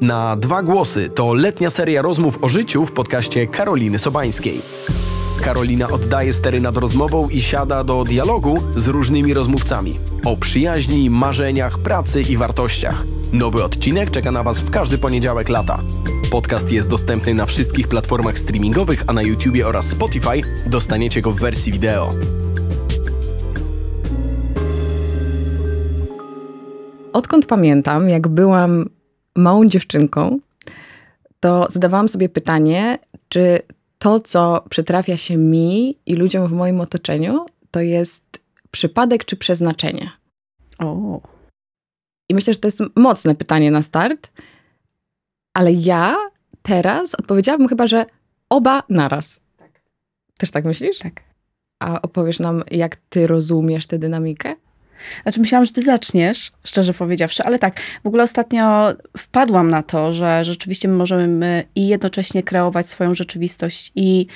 Na dwa głosy to letnia seria rozmów o życiu w podcaście Karoliny Sobańskiej. Karolina oddaje stery nad rozmową i siada do dialogu z różnymi rozmówcami o przyjaźni, marzeniach, pracy i wartościach. Nowy odcinek czeka na Was w każdy poniedziałek lata. Podcast jest dostępny na wszystkich platformach streamingowych, a na YouTubie oraz Spotify dostaniecie go w wersji wideo. Odkąd pamiętam, jak byłam małą dziewczynką, to zadawałam sobie pytanie, czy to, co przytrafia się mi i ludziom w moim otoczeniu, to jest przypadek czy przeznaczenie. O. I myślę, że to jest mocne pytanie na start, ale ja teraz odpowiedziałabym chyba, że oba naraz. Tak. Też tak myślisz? Tak. A opowiesz nam, jak ty rozumiesz tę dynamikę? Znaczy myślałam, że ty zaczniesz, szczerze powiedziawszy, ale tak, w ogóle ostatnio wpadłam na to, że rzeczywiście my możemy i jednocześnie kreować swoją rzeczywistość i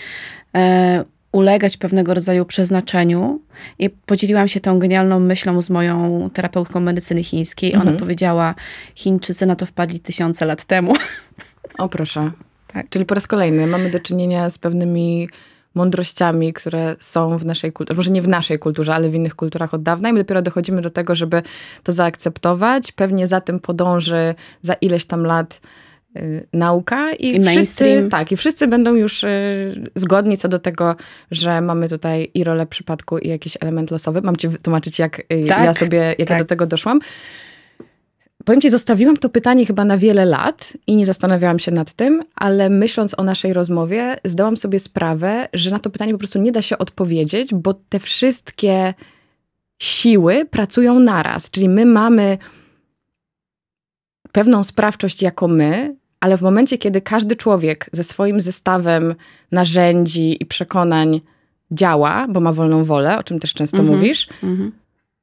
e, ulegać pewnego rodzaju przeznaczeniu. I podzieliłam się tą genialną myślą z moją terapeutką medycyny chińskiej. Ona mhm. powiedziała, Chińczycy na to wpadli tysiące lat temu. O proszę. Tak. Czyli po raz kolejny mamy do czynienia z pewnymi mądrościami, które są w naszej kulturze, może nie w naszej kulturze, ale w innych kulturach od dawna i my dopiero dochodzimy do tego, żeby to zaakceptować. Pewnie za tym podąży za ileś tam lat y, nauka i, I wszyscy, tak, i wszyscy będą już y, zgodni co do tego, że mamy tutaj i rolę przypadku i jakiś element losowy. Mam ci wytłumaczyć, jak y, tak, ja sobie, jak tak. ja do tego doszłam. Powiem Ci, zostawiłam to pytanie chyba na wiele lat i nie zastanawiałam się nad tym, ale myśląc o naszej rozmowie, zdałam sobie sprawę, że na to pytanie po prostu nie da się odpowiedzieć, bo te wszystkie siły pracują naraz. Czyli my mamy pewną sprawczość jako my, ale w momencie, kiedy każdy człowiek ze swoim zestawem narzędzi i przekonań działa, bo ma wolną wolę, o czym też często mm -hmm, mówisz, mm -hmm.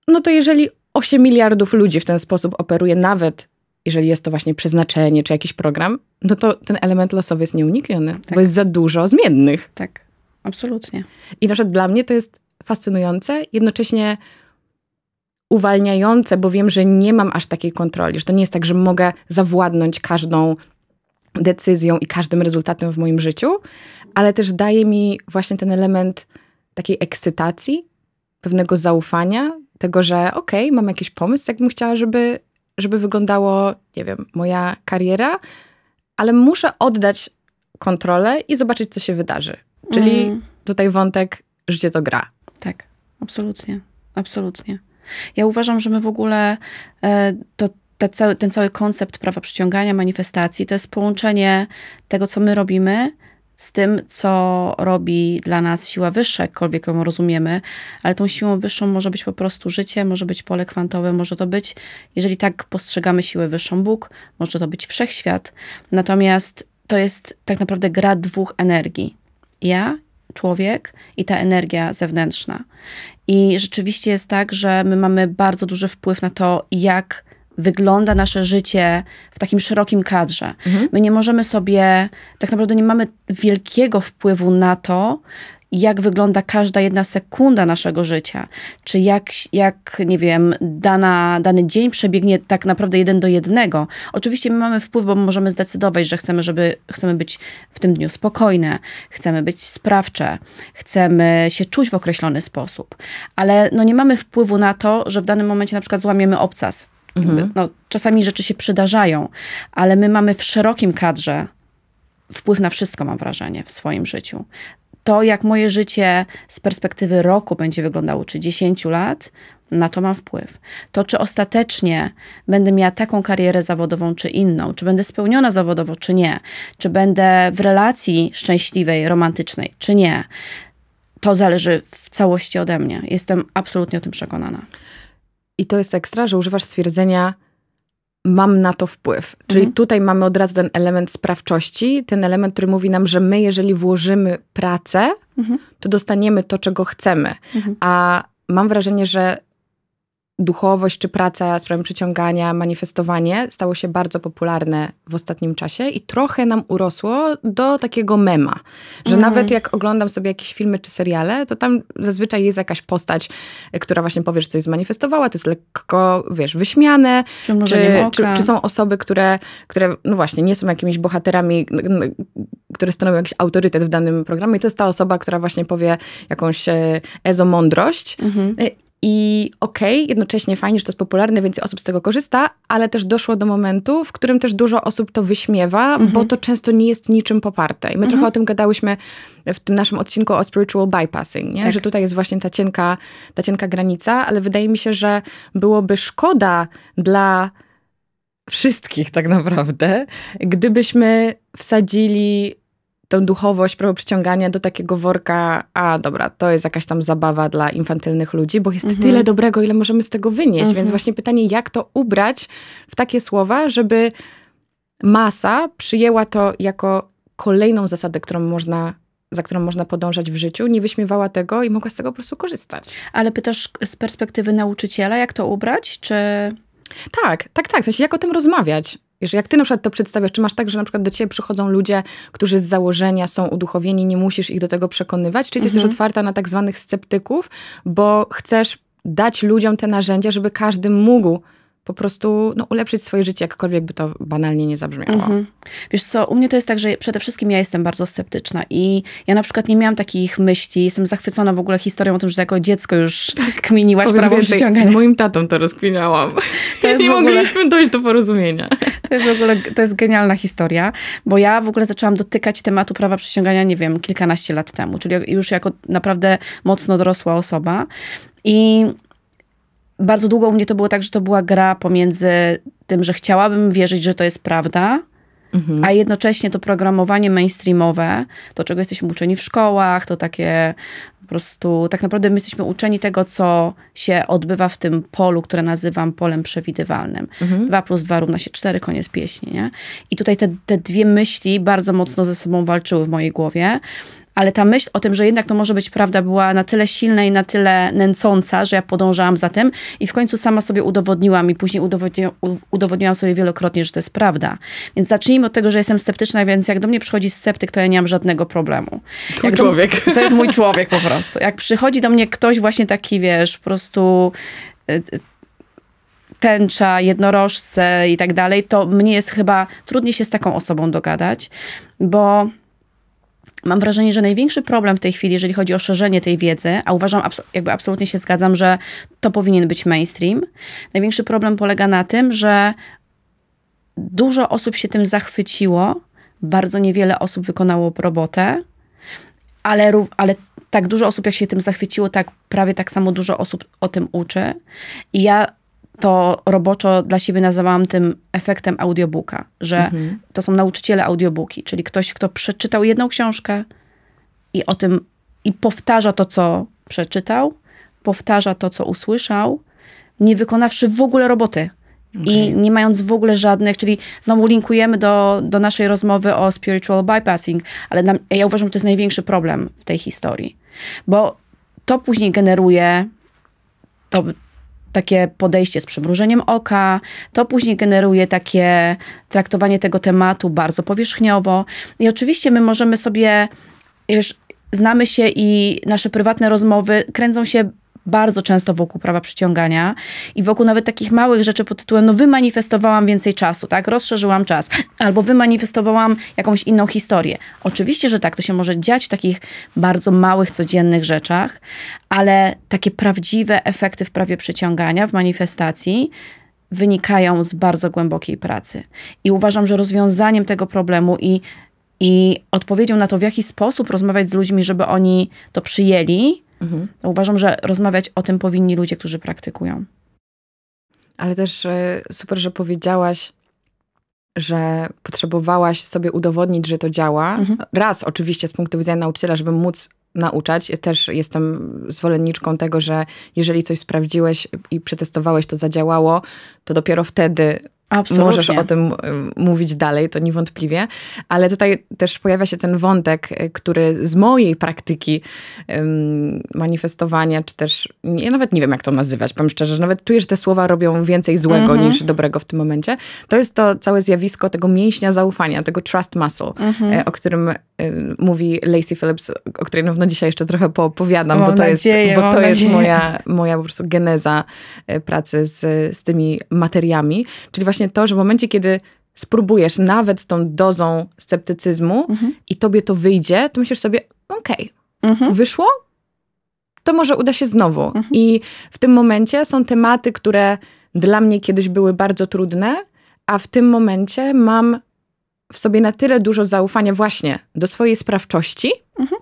no to jeżeli 8 miliardów ludzi w ten sposób operuje, nawet jeżeli jest to właśnie przeznaczenie czy jakiś program, no to ten element losowy jest nieunikniony, tak. bo jest za dużo zmiennych. Tak, absolutnie. I na przykład dla mnie to jest fascynujące, jednocześnie uwalniające, bo wiem, że nie mam aż takiej kontroli, że to nie jest tak, że mogę zawładnąć każdą decyzją i każdym rezultatem w moim życiu, ale też daje mi właśnie ten element takiej ekscytacji, pewnego zaufania, tego, że okej, okay, mam jakiś pomysł, jak bym chciała, żeby, żeby wyglądało, nie wiem, moja kariera, ale muszę oddać kontrolę i zobaczyć, co się wydarzy. Czyli mm. tutaj wątek życie to gra. Tak, absolutnie, absolutnie. Ja uważam, że my w ogóle e, to cały, ten cały koncept prawa przyciągania, manifestacji, to jest połączenie tego, co my robimy, z tym, co robi dla nas siła wyższa, jakkolwiek ją rozumiemy, ale tą siłą wyższą może być po prostu życie, może być pole kwantowe, może to być, jeżeli tak postrzegamy siłę wyższą Bóg, może to być wszechświat. Natomiast to jest tak naprawdę gra dwóch energii. Ja, człowiek i ta energia zewnętrzna. I rzeczywiście jest tak, że my mamy bardzo duży wpływ na to, jak wygląda nasze życie w takim szerokim kadrze. Mhm. My nie możemy sobie, tak naprawdę nie mamy wielkiego wpływu na to, jak wygląda każda jedna sekunda naszego życia, czy jak, jak nie wiem, dana, dany dzień przebiegnie tak naprawdę jeden do jednego. Oczywiście my mamy wpływ, bo możemy zdecydować, że chcemy, żeby, chcemy być w tym dniu spokojne, chcemy być sprawcze, chcemy się czuć w określony sposób, ale no nie mamy wpływu na to, że w danym momencie na przykład złamiemy obcas Mhm. No, czasami rzeczy się przydarzają, ale my mamy w szerokim kadrze wpływ na wszystko, mam wrażenie, w swoim życiu. To, jak moje życie z perspektywy roku będzie wyglądało, czy 10 lat, na to mam wpływ. To, czy ostatecznie będę miała taką karierę zawodową, czy inną, czy będę spełniona zawodowo, czy nie, czy będę w relacji szczęśliwej, romantycznej, czy nie, to zależy w całości ode mnie. Jestem absolutnie o tym przekonana. I to jest ekstra, że używasz stwierdzenia mam na to wpływ. Czyli mhm. tutaj mamy od razu ten element sprawczości, ten element, który mówi nam, że my, jeżeli włożymy pracę, mhm. to dostaniemy to, czego chcemy. Mhm. A mam wrażenie, że duchowość czy praca z prawem przyciągania, manifestowanie stało się bardzo popularne w ostatnim czasie i trochę nam urosło do takiego mema, że mm. nawet jak oglądam sobie jakieś filmy czy seriale, to tam zazwyczaj jest jakaś postać, która właśnie powie, że coś zmanifestowała, to jest lekko, wiesz, wyśmiane, czy, czy, czy, są osoby, które, które, no właśnie, nie są jakimiś bohaterami, które stanowią jakiś autorytet w danym programie i to jest ta osoba, która właśnie powie jakąś e, ezomądrość. Mm -hmm. I okej, okay, jednocześnie fajnie, że to jest popularne, więcej osób z tego korzysta, ale też doszło do momentu, w którym też dużo osób to wyśmiewa, mhm. bo to często nie jest niczym poparte. I my mhm. trochę o tym gadałyśmy w tym naszym odcinku o spiritual bypassing, nie? Tak. że tutaj jest właśnie ta cienka, ta cienka granica, ale wydaje mi się, że byłoby szkoda dla wszystkich tak naprawdę, gdybyśmy wsadzili tą duchowość, prawo przyciągania do takiego worka, a dobra, to jest jakaś tam zabawa dla infantylnych ludzi, bo jest mhm. tyle dobrego, ile możemy z tego wynieść. Mhm. Więc właśnie pytanie, jak to ubrać w takie słowa, żeby masa przyjęła to jako kolejną zasadę, którą można za którą można podążać w życiu, nie wyśmiewała tego i mogła z tego po prostu korzystać. Ale pytasz z perspektywy nauczyciela, jak to ubrać, czy... Tak, tak, tak. W sensie, jak o tym rozmawiać? Wiesz, jak ty na przykład to przedstawiasz, czy masz tak, że na przykład do ciebie przychodzą ludzie, którzy z założenia są uduchowieni, nie musisz ich do tego przekonywać, czy jesteś mhm. też otwarta na tak zwanych sceptyków, bo chcesz dać ludziom te narzędzia, żeby każdy mógł po prostu no, ulepszyć swoje życie, jakkolwiek by to banalnie nie zabrzmiało. Mhm. Wiesz co, u mnie to jest tak, że przede wszystkim ja jestem bardzo sceptyczna i ja na przykład nie miałam takich myśli, jestem zachwycona w ogóle historią o tym, że jako dziecko już tak, kminiłaś prawo więcej, przyciągania. Z moim tatą to rozkminiałam. To jest nie ogóle, mogliśmy dojść do porozumienia. To jest w ogóle, to jest genialna historia, bo ja w ogóle zaczęłam dotykać tematu prawa przyciągania, nie wiem, kilkanaście lat temu, czyli już jako naprawdę mocno dorosła osoba i bardzo długo u mnie to było tak, że to była gra pomiędzy tym, że chciałabym wierzyć, że to jest prawda, mhm. a jednocześnie to programowanie mainstreamowe, to czego jesteśmy uczeni w szkołach, to takie po prostu, tak naprawdę my jesteśmy uczeni tego, co się odbywa w tym polu, które nazywam polem przewidywalnym. Mhm. 2 plus 2 równa się 4, koniec pieśni, nie? I tutaj te, te dwie myśli bardzo mocno ze sobą walczyły w mojej głowie ale ta myśl o tym, że jednak to może być prawda, była na tyle silna i na tyle nęcąca, że ja podążałam za tym i w końcu sama sobie udowodniłam i później udowodniłam, udowodniłam sobie wielokrotnie, że to jest prawda. Więc zacznijmy od tego, że jestem sceptyczna, więc jak do mnie przychodzi sceptyk, to ja nie mam żadnego problemu. Twój człowiek. To jest mój człowiek po prostu. Jak przychodzi do mnie ktoś właśnie taki, wiesz, po prostu y, y, tęcza, jednorożce i tak dalej, to mnie jest chyba trudniej się z taką osobą dogadać, bo mam wrażenie, że największy problem w tej chwili, jeżeli chodzi o szerzenie tej wiedzy, a uważam, jakby absolutnie się zgadzam, że to powinien być mainstream, największy problem polega na tym, że dużo osób się tym zachwyciło, bardzo niewiele osób wykonało robotę, ale, ale tak dużo osób, jak się tym zachwyciło, tak prawie tak samo dużo osób o tym uczy. I ja to roboczo dla siebie nazywałam tym efektem audiobooka, że mhm. to są nauczyciele audiobooki, czyli ktoś, kto przeczytał jedną książkę i o tym, i powtarza to, co przeczytał, powtarza to, co usłyszał, nie wykonawszy w ogóle roboty. Okay. I nie mając w ogóle żadnych, czyli znowu linkujemy do, do naszej rozmowy o spiritual bypassing, ale nam, ja uważam, że to jest największy problem w tej historii, bo to później generuje to, takie podejście z przymrużeniem oka, to później generuje takie traktowanie tego tematu bardzo powierzchniowo. I oczywiście my możemy sobie, już znamy się i nasze prywatne rozmowy kręcą się bardzo często wokół prawa przyciągania i wokół nawet takich małych rzeczy pod tytułem, no wymanifestowałam więcej czasu, tak, rozszerzyłam czas, albo wymanifestowałam jakąś inną historię. Oczywiście, że tak, to się może dziać w takich bardzo małych, codziennych rzeczach, ale takie prawdziwe efekty w prawie przyciągania, w manifestacji, wynikają z bardzo głębokiej pracy. I uważam, że rozwiązaniem tego problemu i, i odpowiedzią na to, w jaki sposób rozmawiać z ludźmi, żeby oni to przyjęli, Mhm. Uważam, że rozmawiać o tym powinni ludzie, którzy praktykują. Ale też e, super, że powiedziałaś, że potrzebowałaś sobie udowodnić, że to działa. Mhm. Raz oczywiście z punktu widzenia nauczyciela, żeby móc nauczać. Ja też jestem zwolenniczką tego, że jeżeli coś sprawdziłeś i przetestowałeś, to zadziałało, to dopiero wtedy Absolutnie. możesz o tym y, mówić dalej, to niewątpliwie. Ale tutaj też pojawia się ten wątek, y, który z mojej praktyki ym, manifestowania, czy też, ja nawet nie wiem jak to nazywać, powiem szczerze, że nawet czuję, że te słowa robią więcej złego Mhm. niż dobrego w tym momencie. To jest to całe zjawisko tego mięśnia zaufania, tego trust muscle, Mhm. e, o którym mówi Lacey Phillips, o której na pewno dzisiaj jeszcze trochę poopowiadam, Mam bo to nadzieję, jest, bo to jest moja, moja po prostu geneza pracy z, z tymi materiami. Czyli właśnie to, że w momencie, kiedy spróbujesz nawet z tą dozą sceptycyzmu Mhm. i tobie to wyjdzie, to myślisz sobie, okej, Mhm. wyszło? To może uda się znowu. Mhm. I w tym momencie są tematy, które dla mnie kiedyś były bardzo trudne, a w tym momencie mam w sobie na tyle dużo zaufania właśnie do swojej sprawczości Mhm.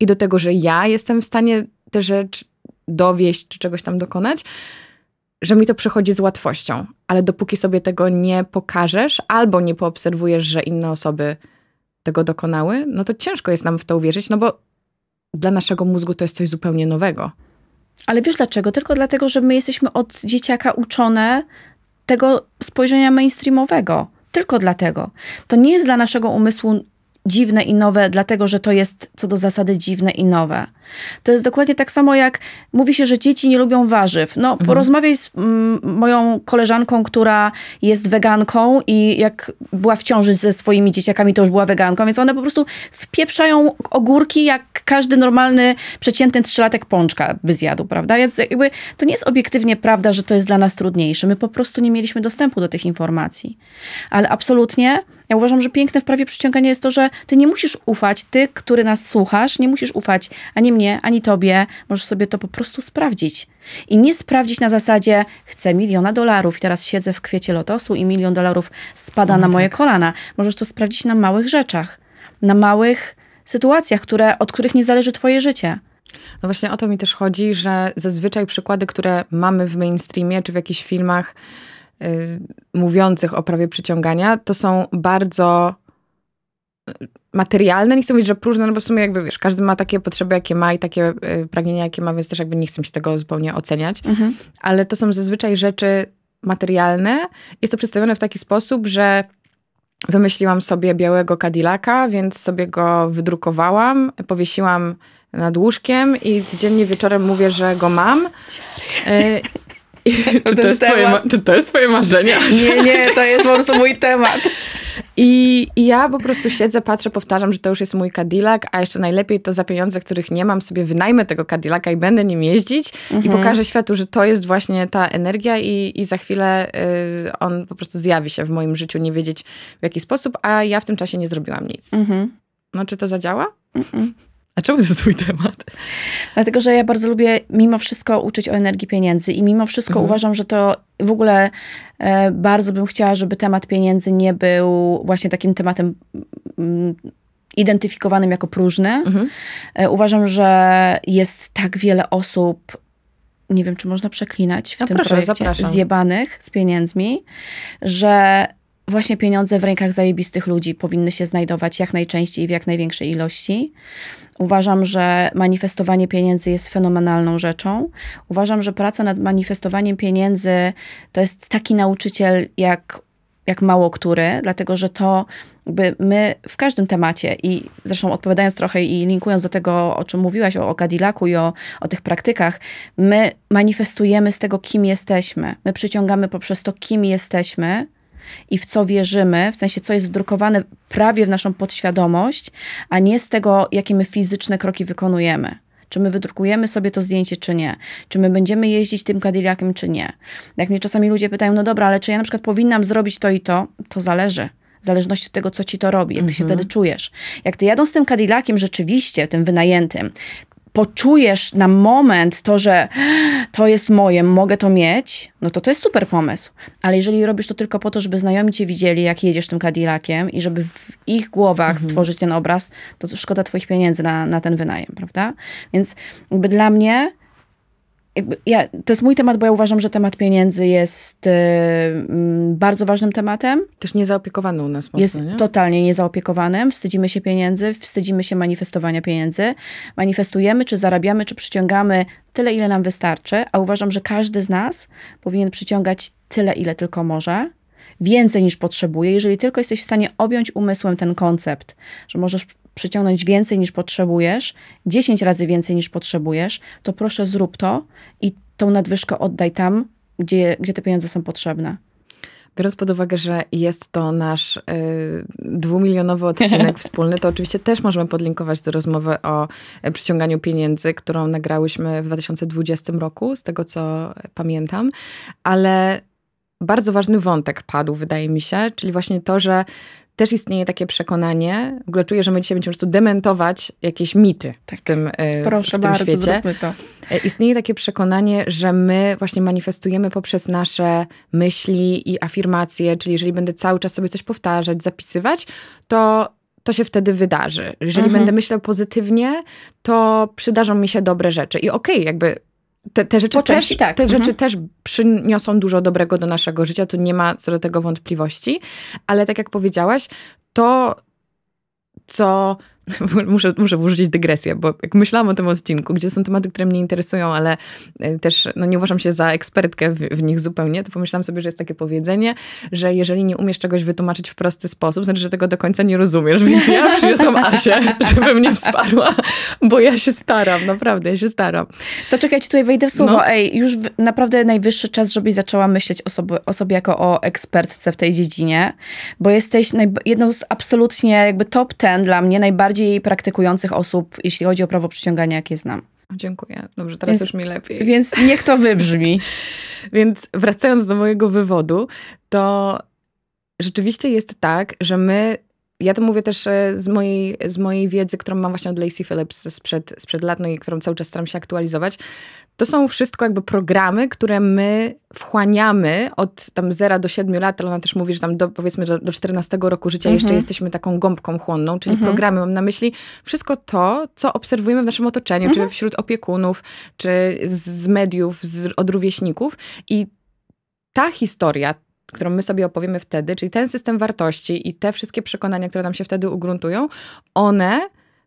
i do tego, że ja jestem w stanie tę rzecz dowieść czy czegoś tam dokonać, że mi to przychodzi z łatwością. Ale dopóki sobie tego nie pokażesz albo nie poobserwujesz, że inne osoby tego dokonały, no to ciężko jest nam w to uwierzyć, no bo dla naszego mózgu to jest coś zupełnie nowego. Ale wiesz dlaczego? Tylko dlatego, że my jesteśmy od dzieciaka uczone tego spojrzenia mainstreamowego. Tylko dlatego. To nie jest dla naszego umysłu dziwne i nowe, dlatego że to jest co do zasady dziwne i nowe. To jest dokładnie tak samo jak mówi się, że dzieci nie lubią warzyw. No, porozmawiaj z mm, moją koleżanką, która jest weganką i jak była w ciąży ze swoimi dzieciakami, to już była weganką, więc one po prostu wpieprzają ogórki, jak każdy normalny, przeciętny trzylatek pączka by zjadł, prawda? Więc jakby to nie jest obiektywnie prawda, że to jest dla nas trudniejsze. My po prostu nie mieliśmy dostępu do tych informacji. Ale absolutnie, ja uważam, że piękne w prawie przyciągania jest to, że ty nie musisz ufać, ty, który nas słuchasz, nie musisz ufać ani mnie, ani tobie. Możesz sobie to po prostu sprawdzić. I nie sprawdzić na zasadzie, chcę miliona dolarów i teraz siedzę w kwiecie lotosu i milion dolarów spada na moje kolana. Możesz to sprawdzić na małych rzeczach, na małych sytuacjach, które, od których nie zależy twoje życie. No właśnie o to mi też chodzi, że zazwyczaj przykłady, które mamy w mainstreamie czy w jakichś filmach mówiących o prawie przyciągania, to są bardzo y, materialne. Nie chcę mówić, że próżne, no bo w sumie jakby wiesz, każdy ma takie potrzeby, jakie ma i takie y, pragnienia, jakie ma, więc też jakby nie chcę się tego zupełnie oceniać. Ale to są zazwyczaj rzeczy materialne. Jest to przedstawione w taki sposób, że wymyśliłam sobie białego Cadillaca, więc sobie go wydrukowałam, powiesiłam nad łóżkiem i codziennie wieczorem mówię, że go mam. Czy, to jest twoje, czy to jest twoje marzenie? Nie, nie, to jest po prostu mój temat. I, I ja po prostu siedzę, patrzę, powtarzam, że to już jest mój Cadillac, a jeszcze najlepiej to za pieniądze, których nie mam, sobie wynajmę tego Cadillaca i będę nim jeździć i pokażę światu, że to jest właśnie ta energia i, i za chwilę y, on po prostu zjawi się w moim życiu, nie wiedzieć w jaki sposób, a ja w tym czasie nie zrobiłam nic. Mhm. No czy to zadziała? A czemu to jest twój temat? Dlatego, że ja bardzo lubię mimo wszystko uczyć o energii pieniędzy i mimo wszystko uważam, że to w ogóle e, bardzo bym chciała, żeby temat pieniędzy nie był właśnie takim tematem mm, identyfikowanym jako próżny. Mhm. E, uważam, że jest tak wiele osób, nie wiem, czy można przeklinać w No tym proszę, projekcie, zapraszam. zjebanych z pieniędzmi, że właśnie pieniądze w rękach zajebistych ludzi powinny się znajdować jak najczęściej i w jak największej ilości. Uważam, że manifestowanie pieniędzy jest fenomenalną rzeczą. Uważam, że praca nad manifestowaniem pieniędzy to jest taki nauczyciel jak, jak mało który, dlatego że to jakby my w każdym temacie i zresztą odpowiadając trochę i linkując do tego, o czym mówiłaś, o, o Cadillacu i o, o tych praktykach, my manifestujemy z tego, kim jesteśmy. My przyciągamy poprzez to, kim jesteśmy i w co wierzymy, w sensie co jest wdrukowane prawie w naszą podświadomość, a nie z tego, jakie my fizyczne kroki wykonujemy. Czy my wydrukujemy sobie to zdjęcie, czy nie? Czy my będziemy jeździć tym Cadillaciem, czy nie? Jak mnie czasami ludzie pytają, no dobra, ale czy ja na przykład powinnam zrobić to i to? To zależy. W zależności od tego, co ci to robi, jak ty się wtedy czujesz. Jak ty jadąc tym Cadillaciem rzeczywiście, tym wynajętym, poczujesz na moment to, że to jest moje, mogę to mieć, no to to jest super pomysł. Ale jeżeli robisz to tylko po to, żeby znajomi cię widzieli, jak jedziesz tym Cadillaciem i żeby w ich głowach stworzyć ten obraz, to szkoda twoich pieniędzy na, na ten wynajem, prawda? Więc jakby dla mnie ja, to jest mój temat, bo ja uważam, że temat pieniędzy jest y, mm, bardzo ważnym tematem. Też niezaopiekowany u nas mocno, Jest nie? totalnie niezaopiekowanym. Wstydzimy się pieniędzy, wstydzimy się manifestowania pieniędzy. Manifestujemy, czy zarabiamy, czy przyciągamy tyle, ile nam wystarczy, a uważam, że każdy z nas powinien przyciągać tyle, ile tylko może. Więcej niż potrzebuję, jeżeli tylko jesteś w stanie objąć umysłem ten koncept, że możesz przyciągnąć więcej niż potrzebujesz, 10 razy więcej niż potrzebujesz, to proszę zrób to i tą nadwyżkę oddaj tam, gdzie, gdzie te pieniądze są potrzebne. Biorąc pod uwagę, że jest to nasz y, dwumilionowy odcinek wspólny, to oczywiście też możemy podlinkować do rozmowy o y, przyciąganiu pieniędzy, którą nagrałyśmy w 2020 roku, z tego co pamiętam, ale bardzo ważny wątek padł, wydaje mi się, czyli właśnie to, że też istnieje takie przekonanie, w ogóle czuję, że my dzisiaj będziemy po prostu dementować jakieś mity tak. w tym, e, Proszę w tym bardzo, świecie. to. E, istnieje takie przekonanie, że my właśnie manifestujemy poprzez nasze myśli i afirmacje, czyli jeżeli będę cały czas sobie coś powtarzać, zapisywać, to to się wtedy wydarzy. Jeżeli mhm. będę myślał pozytywnie, to przydarzą mi się dobre rzeczy. I okej, okay, jakby te, te, rzeczy, też, tak. te mhm. rzeczy też przyniosą dużo dobrego do naszego życia, tu nie ma co do tego wątpliwości, ale tak jak powiedziałaś, to co muszę, muszę włożyć dygresję, bo jak myślałam o tym odcinku, gdzie są tematy, które mnie interesują, ale e, też no, nie uważam się za ekspertkę w, w, nich zupełnie, to pomyślałam sobie, że jest takie powiedzenie, że jeżeli nie umiesz czegoś wytłumaczyć w prosty sposób, znaczy, że tego do końca nie rozumiesz, więc ja przyniosłam Asię, żeby mnie wsparła, bo ja się staram, naprawdę, ja się staram. To czekajcie, tutaj wejdę w słowo. No. Ej, już w, naprawdę najwyższy czas, żebyś zaczęła myśleć o sobie, o sobie jako o ekspertce w tej dziedzinie, bo jesteś jedną z absolutnie jakby top ten dla mnie najbardziej najbardziej praktykujących osób, jeśli chodzi o prawo przyciągania, jakie znam. Dziękuję. Dobrze, teraz więc, już mi lepiej. Więc niech to wybrzmi. więc wracając do mojego wywodu, to rzeczywiście jest tak, że my ja to mówię też e, z mojej, z mojej wiedzy, którą mam właśnie od Lacey Phillips sprzed, sprzed lat, no i którą cały czas staram się aktualizować. To są wszystko jakby programy, które my wchłaniamy od tam 0 do 7 lat, ale ona też mówi, że tam do, powiedzmy do, do 14 roku życia mhm. jeszcze jesteśmy taką gąbką chłonną, czyli mhm. programy, mam na myśli wszystko to, co obserwujemy w naszym otoczeniu, mhm. czy wśród opiekunów, czy z, z mediów, z, od rówieśników i ta historia, którą my sobie opowiemy wtedy, czyli ten system wartości i te wszystkie przekonania, które nam się wtedy ugruntują, one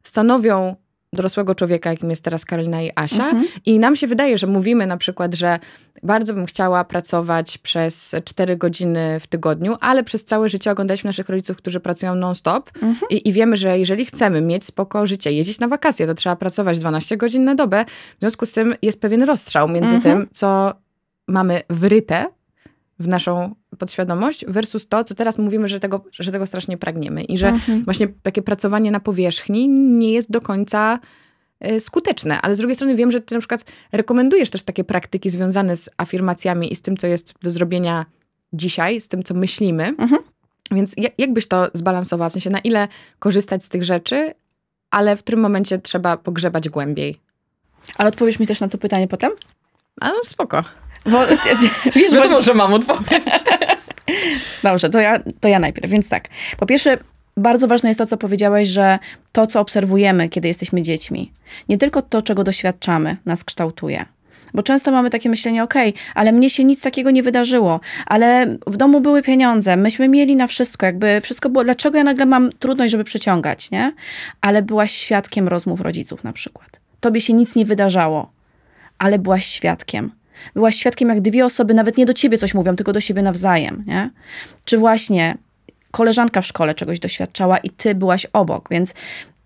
stanowią dorosłego człowieka, jakim jest teraz Karolina i Asia. Mhm. I nam się wydaje, że mówimy na przykład, że bardzo bym chciała pracować przez 4 godziny w tygodniu, ale przez całe życie oglądaliśmy naszych rodziców, którzy pracują non-stop mhm. I, I, wiemy, że jeżeli chcemy mieć spoko życie, jeździć na wakacje, to trzeba pracować 12 godzin na dobę. W związku z tym jest pewien rozstrzał między mhm. tym, co mamy wryte w naszą podświadomość versus to, co teraz mówimy, że tego, że tego strasznie pragniemy. I że mhm. właśnie takie pracowanie na powierzchni nie jest do końca e, skuteczne. Ale z drugiej strony wiem, że ty na przykład rekomendujesz też takie praktyki związane z afirmacjami i z tym, co jest do zrobienia dzisiaj, z tym, co myślimy. Mhm. Więc jak, jak byś to zbalansowała? W sensie, na ile korzystać z tych rzeczy, ale w którym momencie trzeba pogrzebać głębiej? Ale odpowiesz mi też na to pytanie potem? A no spoko. Bo, wiesz, Wiadomo, bo... że mam odpowiedź. Dobrze, to ja, to ja najpierw. Więc tak, po pierwsze, bardzo ważne jest to, co powiedziałeś, że to, co obserwujemy, kiedy jesteśmy dziećmi, nie tylko to, czego doświadczamy, nas kształtuje. Bo często mamy takie myślenie, okej, okay, ale mnie się nic takiego nie wydarzyło, ale w domu były pieniądze, myśmy mieli na wszystko, jakby wszystko było, dlaczego ja nagle mam trudność, żeby przyciągać, nie? Ale byłaś świadkiem rozmów rodziców na przykład. Tobie się nic nie wydarzało, ale byłaś świadkiem byłaś świadkiem, jak dwie osoby nawet nie do ciebie coś mówią, tylko do siebie nawzajem, nie? Czy właśnie koleżanka w szkole czegoś doświadczała i ty byłaś obok, więc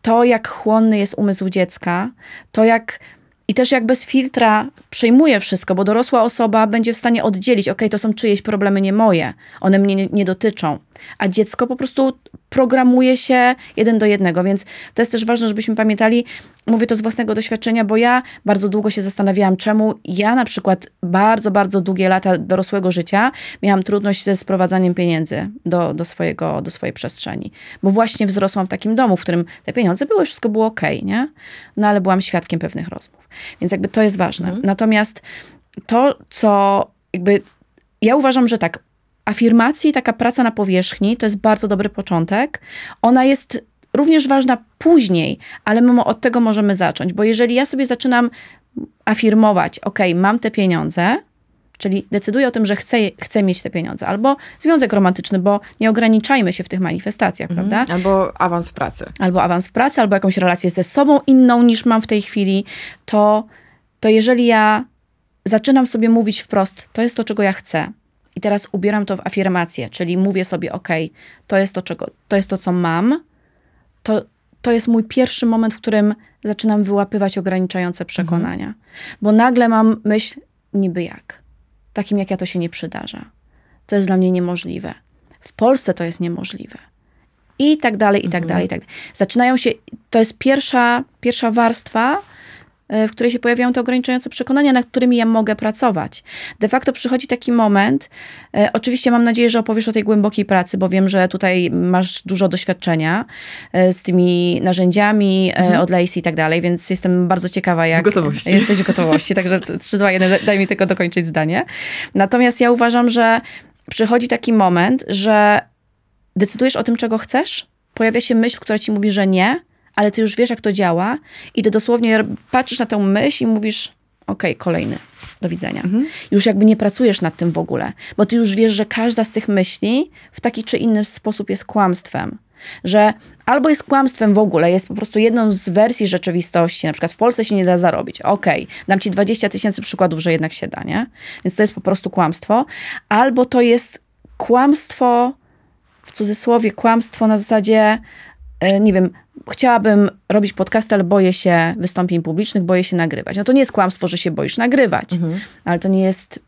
to, jak chłonny jest umysł dziecka, to jak i też jak bez filtra przejmuje wszystko, bo dorosła osoba będzie w stanie oddzielić, ok, to są czyjeś problemy, nie moje, one mnie nie, nie dotyczą. A dziecko po prostu programuje się jeden do jednego, więc to jest też ważne, żebyśmy pamiętali, mówię to z własnego doświadczenia, bo ja bardzo długo się zastanawiałam, czemu ja na przykład bardzo, bardzo długie lata dorosłego życia miałam trudność ze sprowadzaniem pieniędzy do, do, swojego, do swojej przestrzeni. Bo właśnie wzrosłam w takim domu, w którym te pieniądze były, wszystko było ok, nie? No ale byłam świadkiem pewnych rozmów. Więc jakby to jest ważne. Mhm. Natomiast to, co jakby ja uważam, że tak, afirmacji i taka praca na powierzchni to jest bardzo dobry początek. Ona jest również ważna później, ale my od tego możemy zacząć, bo jeżeli ja sobie zaczynam afirmować, ok, mam te pieniądze, czyli decyduję o tym, że chcę, chcę mieć te pieniądze, albo związek romantyczny, bo nie ograniczajmy się w tych manifestacjach, mhm. prawda? Albo awans w pracy. Albo awans w pracy, albo jakąś relację ze sobą inną niż mam w tej chwili, to, to jeżeli ja zaczynam sobie mówić wprost, to jest to, czego ja chcę, i teraz ubieram to w afirmację, czyli mówię sobie, ok, to jest to, czego, to jest to, co mam, to, to jest mój pierwszy moment, w którym zaczynam wyłapywać ograniczające przekonania. Mhm. Bo nagle mam myśl, niby jak. Takim jak ja to się nie przydarza. To jest dla mnie niemożliwe. W Polsce to jest niemożliwe. I tak dalej, i tak mhm. dalej, i tak dalej. Zaczynają się, to jest pierwsza, pierwsza warstwa, w której się pojawiają te ograniczające przekonania, nad którymi ja mogę pracować. De facto przychodzi taki moment, e, oczywiście mam nadzieję, że opowiesz o tej głębokiej pracy, bo wiem, że tutaj masz dużo doświadczenia e, z tymi narzędziami mhm. od Lacey i tak dalej, więc jestem bardzo ciekawa, jak w gotowości. jesteś w gotowości, także 3, 2, 1, daj mi tylko dokończyć zdanie. Natomiast ja uważam, że przychodzi taki moment, że decydujesz o tym, czego chcesz, pojawia się myśl, która ci mówi, że nie, ale ty już wiesz, jak to działa i ty dosłownie patrzysz na tę myśl i mówisz, okej, okay, kolejny, do widzenia. Mhm. Już jakby nie pracujesz nad tym w ogóle, bo ty już wiesz, że każda z tych myśli w taki czy inny sposób jest kłamstwem. Że albo jest kłamstwem w ogóle, jest po prostu jedną z wersji rzeczywistości, na przykład w Polsce się nie da zarobić. Okej, okay, dam ci 20 tysięcy przykładów, że jednak się da, nie? Więc to jest po prostu kłamstwo. Albo to jest kłamstwo, w cudzysłowie, kłamstwo na zasadzie, E, nie wiem, chciałabym robić podcast, ale boję się wystąpień publicznych, boję się nagrywać. No to nie jest kłamstwo, że się boisz nagrywać, mhm. ale to nie jest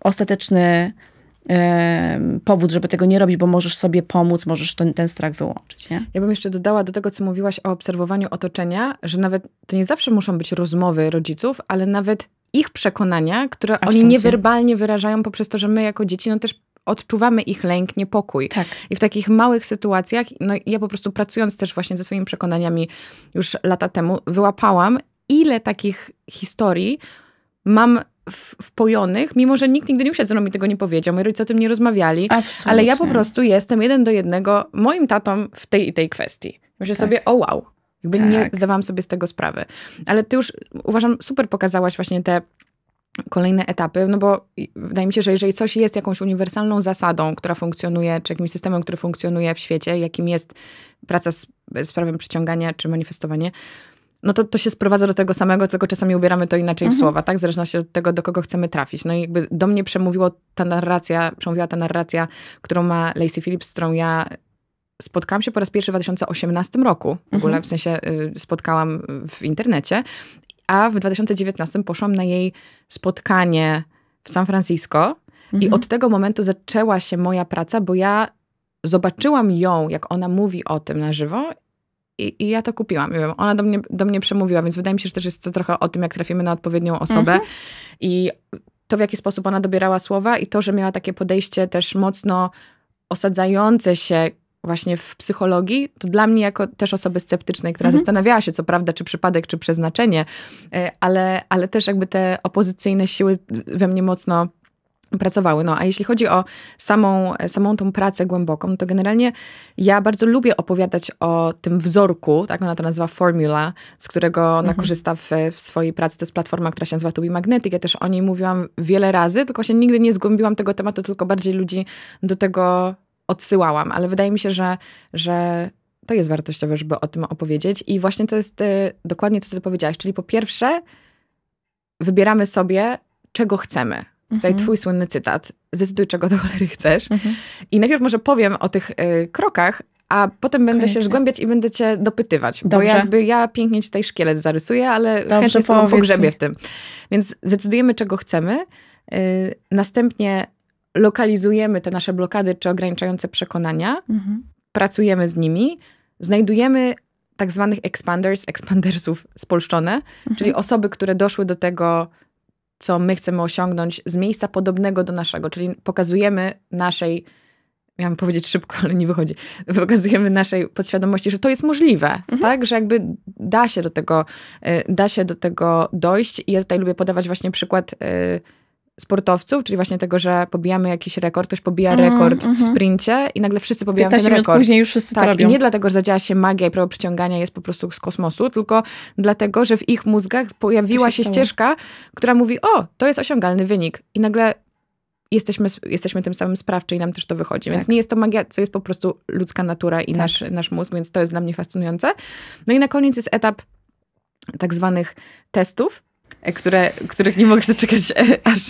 ostateczny powód, żeby tego nie robić, bo możesz sobie pomóc, możesz ten, ten strach wyłączyć. Nie? Ja bym jeszcze dodała do tego, co mówiłaś o obserwowaniu otoczenia, że nawet to nie zawsze muszą być rozmowy rodziców, ale nawet ich przekonania, które Absolutnie. oni niewerbalnie wyrażają poprzez to, że my jako dzieci no też odczuwamy ich lęk, niepokój. Tak. I w takich małych sytuacjach, no ja po prostu pracując też właśnie ze swoimi przekonaniami już lata temu, wyłapałam, ile takich historii mam wpojonych, mimo że nikt nigdy nie usiadł ze mną i tego nie powiedział, moi rodzice o tym nie rozmawiali, Absolutnie. ale ja po prostu jestem jeden do jednego moim tatą w tej i tej kwestii. Myślę tak. sobie, o wow, jakby tak. nie zdawałam sobie z tego sprawy. Ale ty już, uważam, super pokazałaś właśnie te kolejne etapy, no bo wydaje mi się, że jeżeli coś jest jakąś uniwersalną zasadą, która funkcjonuje, czy jakimś systemem, który funkcjonuje w świecie, jakim jest praca z, z prawem przyciągania czy manifestowanie, no to to się sprowadza do tego samego, tylko czasami ubieramy to inaczej mhm. w słowa, tak? W zależności od tego, do kogo chcemy trafić. No i jakby do mnie przemówiło ta narracja, przemówiła ta narracja, którą ma Lacey Phillips, z którą ja spotkałam się po raz pierwszy w 2018 roku. W ogóle, mhm. w sensie y, spotkałam w internecie a w 2019 poszłam na jej spotkanie w San Francisco mhm. i od tego momentu zaczęła się moja praca, bo ja zobaczyłam ją, jak ona mówi o tym na żywo i, i ja to kupiłam. Ona do mnie, do mnie przemówiła, więc wydaje mi się, że też jest to trochę o tym, jak trafimy na odpowiednią osobę. Mhm. I to, w jaki sposób ona dobierała słowa i to, że miała takie podejście też mocno osadzające się właśnie w psychologii, to dla mnie jako też osoby sceptycznej, która mhm. zastanawiała się, co prawda, czy przypadek, czy przeznaczenie, e, ale, ale też jakby te opozycyjne siły we mnie mocno pracowały. No a jeśli chodzi o samą, samą tą pracę głęboką, to generalnie ja bardzo lubię opowiadać o tym wzorku, tak ona to nazywa Formula, z którego ona mhm. korzysta w, w, swojej pracy. To jest platforma, która się nazywa To Be Magnetic. Ja też o niej mówiłam wiele razy, tylko właśnie nigdy nie zgłębiłam tego tematu, tylko bardziej ludzi do tego odsyłałam, ale wydaje mi się, że, że to jest wartościowe, żeby o tym opowiedzieć. I właśnie to jest y, dokładnie to, co ty powiedziałaś. Czyli po pierwsze, wybieramy sobie, czego chcemy. Tutaj mhm. twój słynny cytat. Zdecyduj, czego do cholery chcesz. Mhm. I najpierw może powiem o tych y, krokach, a potem będę Koniecznie. się zgłębiać i będę cię dopytywać. Dobrze. Bo jakby ja pięknie ci tutaj szkielet zarysuję, ale Dobrze, chętnie z tobą pogrzebię w tym. Więc zdecydujemy, czego chcemy. Y, następnie lokalizujemy te nasze blokady czy ograniczające przekonania, mhm. pracujemy z nimi, znajdujemy tak zwanych expanders, expandersów spolszczone, mhm. czyli osoby, które doszły do tego, co my chcemy osiągnąć z miejsca podobnego do naszego, czyli pokazujemy naszej miałam powiedzieć szybko, ale nie wychodzi. Pokazujemy naszej podświadomości, że to jest możliwe, mhm. tak? Że jakby da się do tego, y, da się do tego dojść. I ja tutaj lubię podawać właśnie przykład y, sportowców, czyli właśnie tego, że pobijamy jakiś rekord, ktoś pobija mm, rekord mm, w mhm. sprincie i nagle wszyscy pobijają ten rekord. później już wszyscy tak, to robią. I nie dlatego, że zadziała się magia i prawo przyciągania jest po prostu z kosmosu, tylko dlatego, że w ich mózgach pojawiła się, się ścieżka, która mówi, o, to jest osiągalny wynik. I nagle jesteśmy, jesteśmy tym samym sprawczy i nam też to wychodzi. Tak. Więc nie jest to magia, co jest po prostu ludzka natura i tak. nasz, nasz mózg, więc to jest dla mnie fascynujące. No i na koniec jest etap tak zwanych testów, które, których nie mogę doczekać, e, aż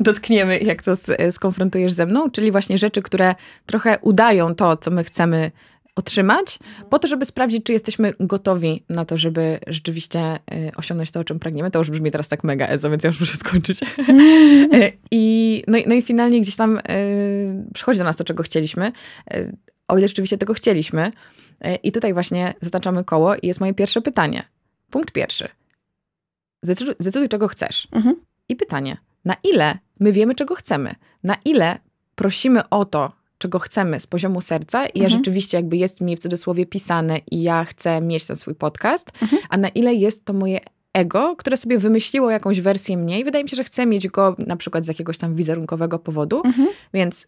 dotkniemy, jak to skonfrontujesz ze mną, czyli właśnie rzeczy, które trochę udają to, co my chcemy otrzymać, po to, żeby sprawdzić, czy jesteśmy gotowi na to, żeby rzeczywiście osiągnąć to, o czym pragniemy. To już brzmi teraz tak mega ezo, więc ja już muszę skończyć. I, no, no i finalnie gdzieś tam przychodzi do nas to, czego chcieliśmy, o ile rzeczywiście tego chcieliśmy. I tutaj właśnie zataczamy koło i jest moje pierwsze pytanie. Punkt pierwszy. Zdecyduj, zdecyduj czego chcesz. Mhm. I pytanie, na ile my wiemy, czego chcemy? Na ile prosimy o to, czego chcemy z poziomu serca i ja mhm. rzeczywiście jakby jest mi w cudzysłowie pisane i ja chcę mieć ten swój podcast, mhm. a na ile jest to moje ego, które sobie wymyśliło jakąś wersję mnie i wydaje mi się, że chcę mieć go na przykład z jakiegoś tam wizerunkowego powodu. Mhm. Więc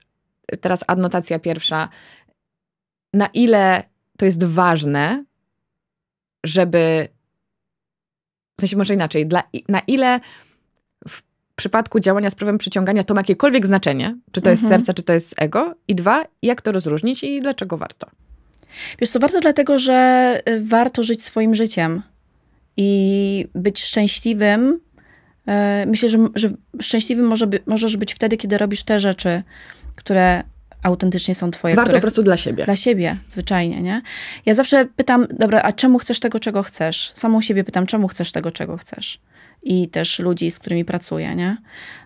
teraz adnotacja pierwsza. Na ile to jest ważne, żeby w sensie może inaczej, dla, na ile w przypadku działania z prawem przyciągania to ma jakiekolwiek znaczenie, czy to mhm. jest serce, czy to jest ego, i dwa, jak to rozróżnić i dlaczego warto? Wiesz co, warto dlatego, że y, warto żyć swoim życiem i być szczęśliwym. Y, myślę, że, że szczęśliwym może by, możesz być wtedy, kiedy robisz te rzeczy, które autentycznie są twoje. Warto po prostu dla siebie. Dla siebie, zwyczajnie, nie? Ja zawsze pytam, dobra, a czemu chcesz tego, czego chcesz? Samą siebie pytam, czemu chcesz tego, czego chcesz? I też ludzi, z którymi pracuję, nie?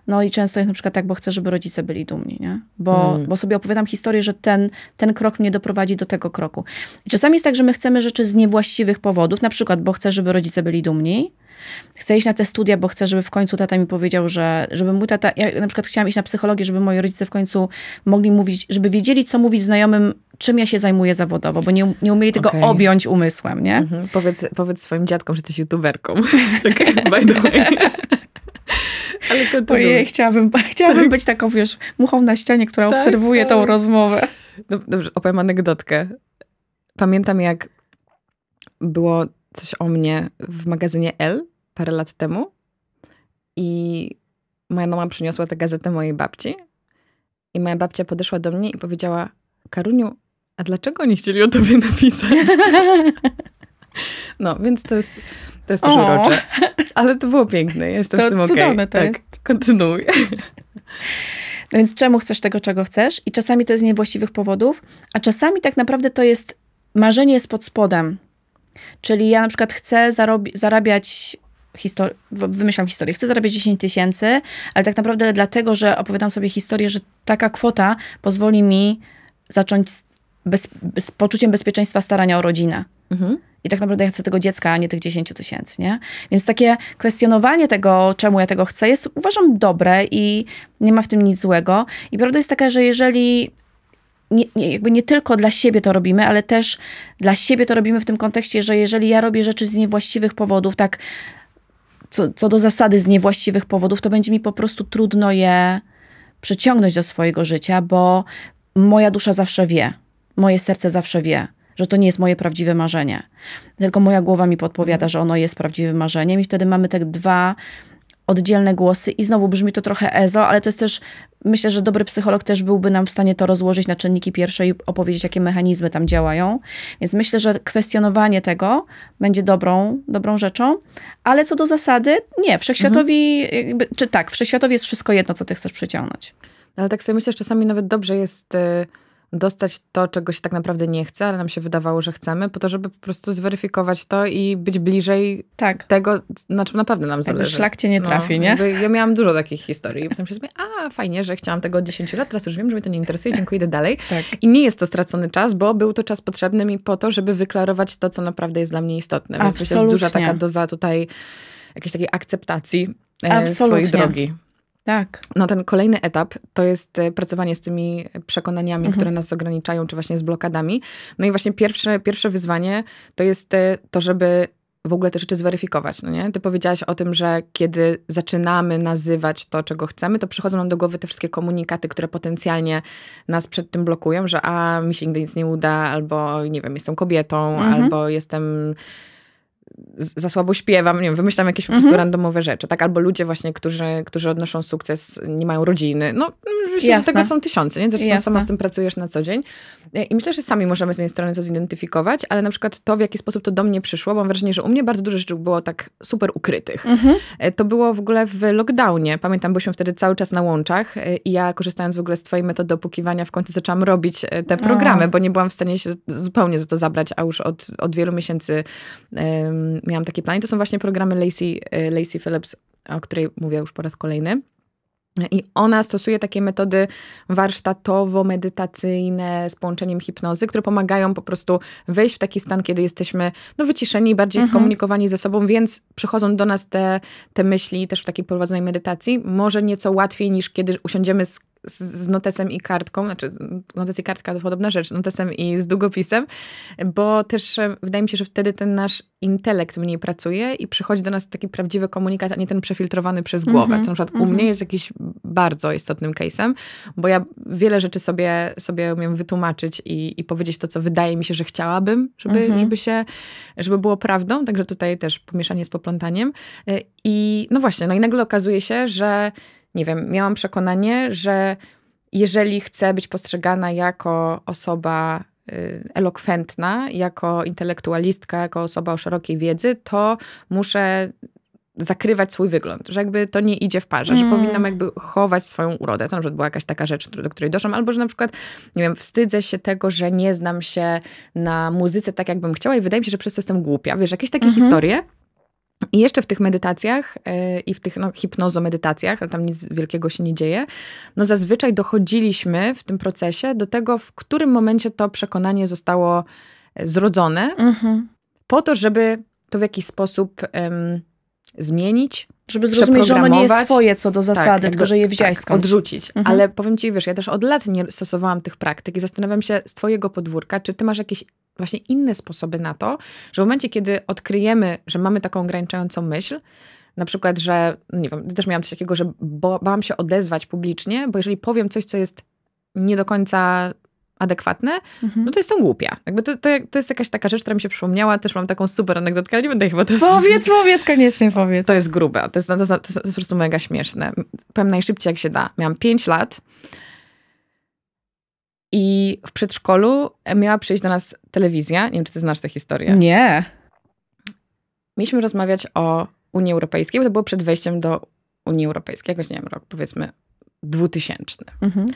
No i często jest na przykład tak, bo chcę, żeby rodzice byli dumni, nie? Bo, mm. bo sobie opowiadam historię, że ten, ten krok mnie doprowadzi do tego kroku. I czasami jest tak, że my chcemy rzeczy z niewłaściwych powodów, na przykład, bo chcę, żeby rodzice byli dumni, Chcę iść na te studia, bo chcę, żeby w końcu tata mi powiedział, że żeby mój tata, ja na przykład chciałam iść na psychologię, żeby moi rodzice w końcu mogli mówić, żeby wiedzieli, co mówić znajomym, czym ja się zajmuję zawodowo, bo nie, nie umieli tego okay. objąć umysłem, nie? Mhm. Powiedz, powiedz swoim dziadkom, że jesteś youtuberką. okay, by the way. Ale kontynuuj. Ojej, chciałabym, chciałabym tak. być taką, wiesz, muchą na ścianie, która tak, obserwuje tak. tą rozmowę. Dobrze, opowiem anegdotkę. Pamiętam, jak było coś o mnie w magazynie L parę lat temu i moja mama przyniosła tę gazetę mojej babci i moja babcia podeszła do mnie i powiedziała Karuniu, a dlaczego oni chcieli o tobie napisać? No, więc to jest, to jest też urocze. Ale to było piękne, jestem to z tym okej. Okay. to tak, jest. kontynuuj. No więc czemu chcesz tego, czego chcesz? I czasami to jest z niewłaściwych powodów, a czasami tak naprawdę to jest marzenie jest pod spodem. Czyli ja na przykład chcę zarabiać histori- wymyślam historię, chcę zarabiać 10 tysięcy, ale tak naprawdę dlatego, że opowiadam sobie historię, że taka kwota pozwoli mi zacząć bez, z poczuciem bezpieczeństwa starania o rodzinę. Mhm. I tak naprawdę ja chcę tego dziecka, a nie tych 10 tysięcy, nie? Więc takie kwestionowanie tego, czemu ja tego chcę, jest uważam dobre i nie ma w tym nic złego. I prawda jest taka, że jeżeli nie, nie, jakby nie tylko dla siebie to robimy, ale też dla siebie to robimy w tym kontekście, że jeżeli ja robię rzeczy z niewłaściwych powodów, tak co, co do zasady z niewłaściwych powodów, to będzie mi po prostu trudno je przyciągnąć do swojego życia, bo moja dusza zawsze wie, moje serce zawsze wie, że to nie jest moje prawdziwe marzenie. Tylko moja głowa mi podpowiada, że ono jest prawdziwym marzeniem, i wtedy mamy te dwa oddzielne głosy i znowu brzmi to trochę ezo, ale to jest też, myślę, że dobry psycholog też byłby nam w stanie to rozłożyć na czynniki pierwsze i opowiedzieć, jakie mechanizmy tam działają. Więc myślę, że kwestionowanie tego będzie dobrą, dobrą rzeczą, ale co do zasady, nie, wszechświatowi, mhm. jakby, czy tak, wszechświatowi jest wszystko jedno, co ty chcesz przyciągnąć. Ale tak sobie myślę, że czasami nawet dobrze jest... Y dostać to, czego się tak naprawdę nie chce, ale nam się wydawało, że chcemy, po to, żeby po prostu zweryfikować to i być bliżej tak. tego, na czym naprawdę nam zależy. Jakby szlak cię nie no, trafi, no, nie? Ja miałam dużo takich historii i potem się sobie, a fajnie, że chciałam tego od 10 lat, teraz już wiem, że mnie to nie interesuje, dziękuję, idę dalej. Tak. I nie jest to stracony czas, bo był to czas potrzebny mi po to, żeby wyklarować to, co naprawdę jest dla mnie istotne. Więc Absolutnie. myślę, że duża taka doza tutaj jakiejś takiej akceptacji e, Absolutnie. swojej drogi. Tak. No ten kolejny etap to jest e, pracowanie z tymi przekonaniami, mhm. które nas ograniczają, czy właśnie z blokadami. No i właśnie pierwsze, pierwsze wyzwanie to jest e, to, żeby w ogóle te rzeczy zweryfikować, no nie? Ty powiedziałaś o tym, że kiedy zaczynamy nazywać to, czego chcemy, to przychodzą nam do głowy te wszystkie komunikaty, które potencjalnie nas przed tym blokują, że a, mi się nigdy nic nie uda, albo nie wiem, jestem kobietą, mhm. albo jestem za słabo śpiewam, nie wiem, wymyślam jakieś po prostu mhm. randomowe rzeczy, tak? Albo ludzie właśnie, którzy, którzy odnoszą sukces, nie mają rodziny. No, myślę, że tego są tysiące, nie? Zresztą Jasne. sama z tym pracujesz na co dzień. I myślę, że sami możemy z jednej strony to zidentyfikować, ale na przykład to, w jaki sposób to do mnie przyszło, bo mam wrażenie, że u mnie bardzo dużo rzeczy było tak super ukrytych. Mhm. E, to było w ogóle w lockdownie. Pamiętam, byliśmy wtedy cały czas na łączach e, i ja korzystając w ogóle z twojej metody opukiwania, w końcu zaczęłam robić e, te programy, o. bo nie byłam w stanie się zupełnie za to zabrać, a już od, od wielu miesięcy um, miałam takie plany. To są właśnie programy Lacey, Lacey Phillips, o której mówię już po raz kolejny. I ona stosuje takie metody warsztatowo-medytacyjne z połączeniem hipnozy, które pomagają po prostu wejść w taki stan, kiedy jesteśmy no, wyciszeni bardziej mhm. skomunikowani ze sobą, więc przychodzą do nas te, te myśli też w takiej prowadzonej medytacji, może nieco łatwiej niż kiedy usiądziemy z z, z notesem i kartką, znaczy notes i kartka to podobna rzecz, notesem i z długopisem, bo też e, wydaje mi się, że wtedy ten nasz intelekt mniej pracuje i przychodzi do nas taki prawdziwy komunikat, a nie ten przefiltrowany przez głowę. Mm -hmm, to na przykład mm -hmm. u mnie jest jakiś bardzo istotnym case'em, bo ja wiele rzeczy sobie, sobie umiem wytłumaczyć i, i powiedzieć to, co wydaje mi się, że chciałabym, żeby, mm -hmm. żeby się, żeby było prawdą, także tutaj też pomieszanie z poplątaniem. E, I no właśnie, no i nagle okazuje się, że nie wiem, miałam przekonanie, że jeżeli chcę być postrzegana jako osoba y, elokwentna, jako intelektualistka, jako osoba o szerokiej wiedzy, to muszę zakrywać swój wygląd, że jakby to nie idzie w parze, mm. że powinnam jakby chować swoją urodę. To na przykład była jakaś taka rzecz, do której doszłam, albo że na przykład, nie wiem, wstydzę się tego, że nie znam się na muzyce tak, jakbym chciała i wydaje mi się, że przez to jestem głupia. Wiesz, jakieś takie mm -hmm. historie, i jeszcze w tych medytacjach yy, i w tych no, hipnozomedytacjach, ale tam nic wielkiego się nie dzieje, no zazwyczaj dochodziliśmy w tym procesie do tego, w którym momencie to przekonanie zostało e, zrodzone, mhm. po to, żeby to w jakiś sposób zmienić, żeby zrozumieć, że ono nie jest twoje co do tak, zasady, tak, tylko że je wziąłeś tak, odrzucić. Mhm. Ale powiem ci, wiesz, ja też od lat nie stosowałam tych praktyk i zastanawiam się z twojego podwórka, czy ty masz jakieś właśnie inne sposoby na to, że w momencie, kiedy odkryjemy, że mamy taką ograniczającą myśl, na przykład, że, no nie wiem, też miałam coś takiego, że bałam się odezwać publicznie, bo jeżeli powiem coś, co jest nie do końca adekwatne, mhm. no to jestem głupia. Jakby to, to, to, jest jakaś taka rzecz, która mi się przypomniała. Też mam taką super anegdotkę, ale nie będę chyba teraz... Powiedz, powiedz, koniecznie powiedz. To jest grube. To jest, to, jest, to jest po prostu mega śmieszne. Powiem najszybciej, jak się da. Miałam 5 lat i w przedszkolu miała przyjść do nas telewizja. Nie wiem, czy ty znasz tę historię. Nie. Mieliśmy rozmawiać o Unii Europejskiej, bo to było przed wejściem do Unii Europejskiej. Jakoś, nie wiem, rok powiedzmy 2000. Mhm.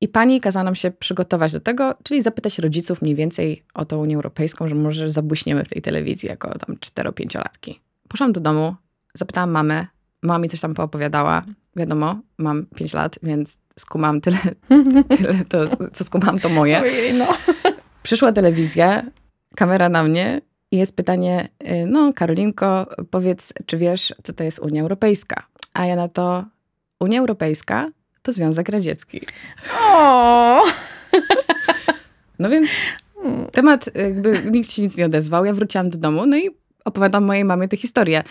I pani kazała nam się przygotować do tego, czyli zapytać rodziców mniej więcej o tą Unię Europejską, że może zabłyśniemy w tej telewizji jako tam 4-5-latki. Poszłam do domu, zapytałam mamę, mama mi coś tam poopowiadała. Wiadomo, mam 5 lat, więc skumam tyle, tyle to, co skumam, to moje. No. Przyszła telewizja, kamera na mnie i jest pytanie, y, no Karolinko, powiedz, czy wiesz, co to jest Unia Europejska? A ja na to, Unia Europejska to Związek Radziecki. O! No więc temat, jakby nikt się nic nie odezwał. Ja wróciłam do domu, no i opowiadam mojej mamie tę historię.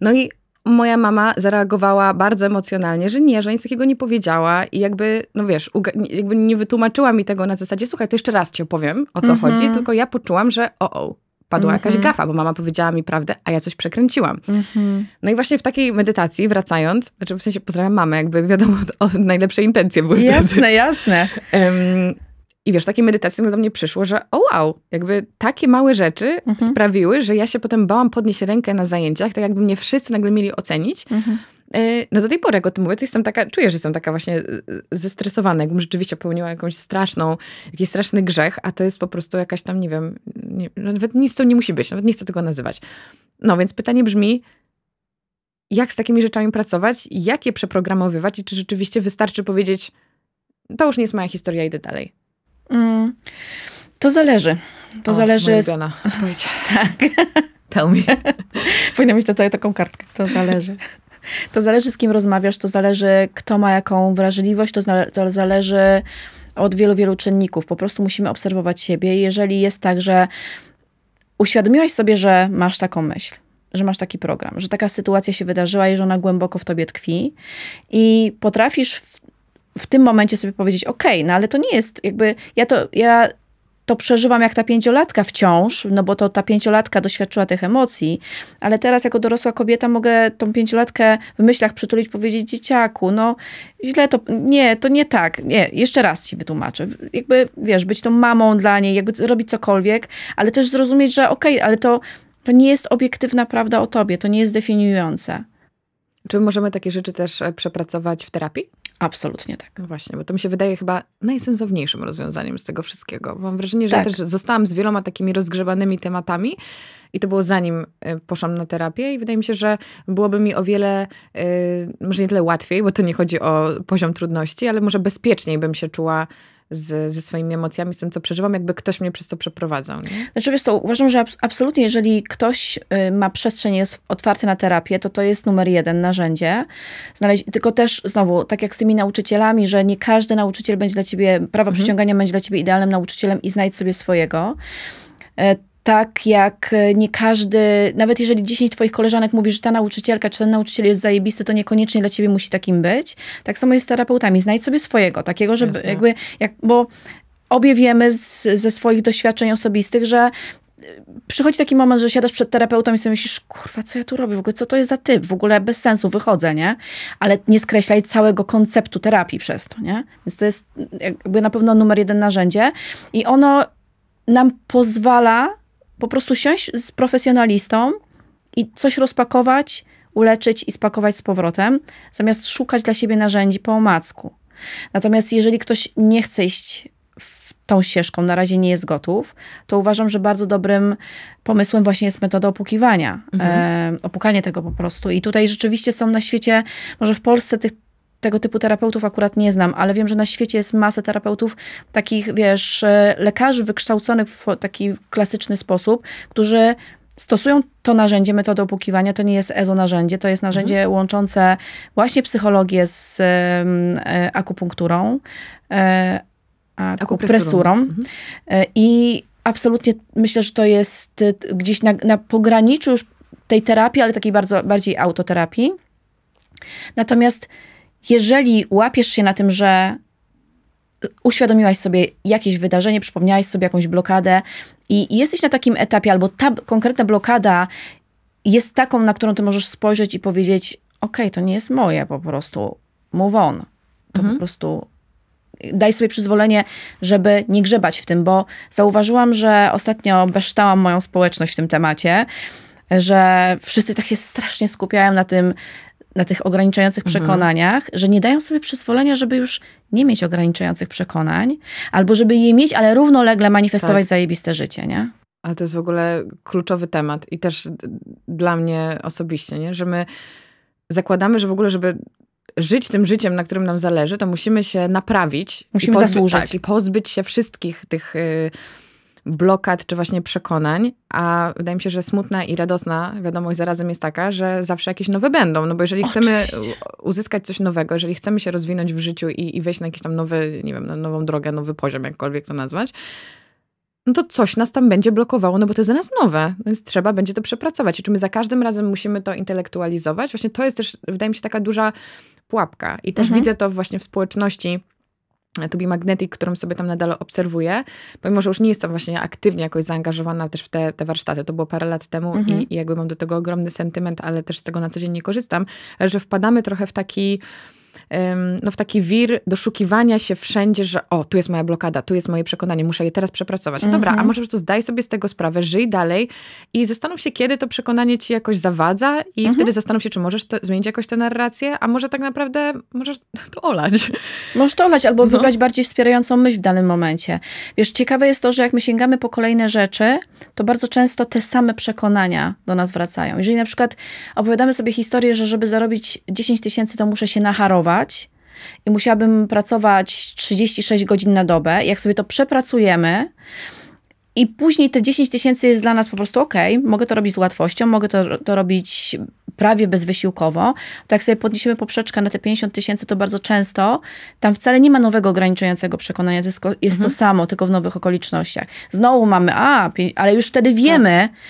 No i moja mama zareagowała bardzo emocjonalnie, że nie, że nic takiego nie powiedziała i jakby, no wiesz, jakby nie wytłumaczyła mi tego na zasadzie, słuchaj, to jeszcze raz ci opowiem, o co chodzi, mhm. tylko ja poczułam, że o, o, padła jakaś mhm. gafa, bo mama powiedziała mi prawdę, a ja coś przekręciłam. Mhm. No i właśnie w takiej medytacji, wracając, znaczy w sensie pozdrawiam mamę, jakby wiadomo, o, najlepsze intencje były jasne, wtedy. Jasne, jasne. Um, i wiesz, takiej medytacji do mnie przyszło, że o wow, jakby takie małe rzeczy mhm. sprawiły, że ja się potem bałam podnieść rękę na zajęciach, tak jakby mnie wszyscy nagle mieli ocenić. Mhm. E, no do tej pory, jak o tym mówię, to jestem taka, czuję, że jestem taka właśnie e, zestresowana, jakbym rzeczywiście popełniła jakąś straszną, jakiś straszny grzech, a to jest po prostu jakaś tam, nie wiem, nie, nawet nic to nie musi być, nawet nie chcę tego nazywać. No więc pytanie brzmi, jak z takimi rzeczami pracować, jak je przeprogramowywać i czy rzeczywiście wystarczy powiedzieć, to już nie jest moja historia, idę dalej. To zależy. To o, zależy. Z... tak. Tell me. Powinna mieć tutaj taką kartkę. To zależy. To zależy, z kim rozmawiasz, to zależy, kto ma jaką wrażliwość, to, to zależy od wielu, wielu czynników. Po prostu musimy obserwować siebie. Jeżeli jest tak, że uświadomiłaś sobie, że masz taką myśl, że masz taki program, że taka sytuacja się wydarzyła i że ona głęboko w tobie tkwi i potrafisz w, w tym momencie sobie powiedzieć, ok, no ale to nie jest jakby, ja to, ja to przeżywam jak ta pięciolatka wciąż, no bo to ta pięciolatka doświadczyła tych emocji, ale teraz jako dorosła kobieta mogę tą pięciolatkę w myślach przytulić, powiedzieć dzieciaku, no źle to, nie, to nie tak, nie, jeszcze raz ci wytłumaczę. Jakby, wiesz, być tą mamą dla niej, jakby robić cokolwiek, ale też zrozumieć, że okej, okay, ale to, to nie jest obiektywna prawda o tobie, to nie jest definiujące. Czy możemy takie rzeczy też e, przepracować w terapii? Absolutnie tak. No właśnie, bo to mi się wydaje chyba najsensowniejszym rozwiązaniem z tego wszystkiego. Mam wrażenie, że tak. ja też zostałam z wieloma takimi rozgrzebanymi tematami i to było zanim y, poszłam na terapię i wydaje mi się, że byłoby mi o wiele, yy, może nie tyle łatwiej, bo to nie chodzi o poziom trudności, ale może bezpieczniej bym się czuła z, ze swoimi emocjami, z tym, co przeżywam, jakby ktoś mnie przez to przeprowadzał. Nie? Znaczy, wiesz co, uważam, że absolutnie, jeżeli ktoś y, ma przestrzeń, jest otwarty na terapię, to to jest numer jeden narzędzie. Znaleźć, tylko też, znowu, tak jak z tymi nauczycielami, że nie każdy nauczyciel będzie dla ciebie, prawa mhm. przyciągania będzie dla ciebie idealnym nauczycielem i znajdź sobie swojego e, tak jak e, nie każdy, nawet jeżeli 10 twoich koleżanek mówi, że ta nauczycielka czy ten nauczyciel jest zajebisty, to niekoniecznie dla ciebie musi takim być. Tak samo jest z terapeutami. Znajdź sobie swojego, takiego, żeby Jasne. jakby, jak, bo obie wiemy z, ze swoich doświadczeń osobistych, że e, przychodzi taki moment, że siadasz przed terapeutą i sobie myślisz, kurwa, co ja tu robię? W ogóle co to jest za typ? W ogóle bez sensu, wychodzę, nie? Ale nie skreślaj całego konceptu terapii przez to, nie? Więc to jest jakby na pewno numer jeden narzędzie i ono nam pozwala po prostu siąść z profesjonalistą i coś rozpakować, uleczyć i spakować z powrotem, zamiast szukać dla siebie narzędzi po omacku. Natomiast jeżeli ktoś nie chce iść w tą ścieżką, na razie nie jest gotów, to uważam, że bardzo dobrym pomysłem właśnie jest metoda opukiwania. Mhm. E, opukanie tego po prostu. I tutaj rzeczywiście są na świecie, może w Polsce tych tego typu terapeutów akurat nie znam, ale wiem, że na świecie jest masa terapeutów, takich, wiesz, e, lekarzy wykształconych w taki klasyczny sposób, którzy stosują to narzędzie, metodę opukiwania, to nie jest EZO narzędzie, to jest narzędzie mhm. łączące właśnie psychologię z e, akupunkturą, e, akupresurą. Mhm. I absolutnie myślę, że to jest gdzieś na, na pograniczu już tej terapii, ale takiej bardzo, bardziej autoterapii. Natomiast jeżeli łapiesz się na tym, że uświadomiłaś sobie jakieś wydarzenie, przypomniałaś sobie jakąś blokadę i jesteś na takim etapie, albo ta konkretna blokada jest taką, na którą ty możesz spojrzeć i powiedzieć: OK, to nie jest moje, po prostu move on. To mhm. po prostu daj sobie przyzwolenie, żeby nie grzebać w tym, bo zauważyłam, że ostatnio beształam moją społeczność w tym temacie, że wszyscy tak się strasznie skupiają na tym, na tych ograniczających mhm. przekonaniach, że nie dają sobie przyzwolenia, żeby już nie mieć ograniczających przekonań, albo żeby je mieć, ale równolegle manifestować tak. zajebiste życie, nie? Ale to jest w ogóle kluczowy temat i też dla mnie osobiście, nie? że my zakładamy, że w ogóle, żeby żyć tym życiem, na którym nam zależy, to musimy się naprawić. Musimy i zasłużyć. Tak, I pozbyć się wszystkich tych... Yy, blokad czy właśnie przekonań, a wydaje mi się, że smutna i radosna wiadomość zarazem jest taka, że zawsze jakieś nowe będą, no bo jeżeli chcemy Oczywiście. uzyskać coś nowego, jeżeli chcemy się rozwinąć w życiu i, i wejść na jakiś tam nowy, nie wiem, na nową drogę, nowy poziom, jakkolwiek to nazwać, no to coś nas tam będzie blokowało, no bo to jest dla nas nowe, więc trzeba będzie to przepracować. I czy my za każdym razem musimy to intelektualizować? Właśnie to jest też, wydaje mi się, taka duża pułapka. I też mhm. widzę to właśnie w społeczności to be Magnetic, którą sobie tam nadal obserwuję, pomimo, że już nie jestem właśnie aktywnie jakoś zaangażowana też w te, te warsztaty, to było parę lat temu mhm. i, i jakby mam do tego ogromny sentyment, ale też z tego na co dzień nie korzystam, ale że wpadamy trochę w taki no, w taki wir doszukiwania się wszędzie, że o, tu jest moja blokada, tu jest moje przekonanie, muszę je teraz przepracować. -hmm. Dobra, a może po prostu zdaj sobie z tego sprawę, żyj dalej i zastanów się, kiedy to przekonanie ci jakoś zawadza i -hmm. wtedy zastanów się, czy możesz to, zmienić jakoś tę narrację, a może tak naprawdę możesz to olać. Możesz to olać albo no. wybrać bardziej wspierającą myśl w danym momencie. Wiesz, ciekawe jest to, że jak my sięgamy po kolejne rzeczy, to bardzo często te same przekonania do nas wracają. Jeżeli na przykład opowiadamy sobie historię, że żeby zarobić 10 tysięcy, to muszę się nacharować, pracować i musiałabym pracować 36 godzin na dobę. Jak sobie to przepracujemy, i później te 10 tysięcy jest dla nas po prostu ok, mogę to robić z łatwością, mogę to, to robić prawie bezwysiłkowo. Tak sobie podniesiemy poprzeczkę na te 50 tysięcy, to bardzo często tam wcale nie ma nowego ograniczającego przekonania, to jest, jest mhm. to samo, tylko w nowych okolicznościach. Znowu mamy, a, ale już wtedy wiemy, tak.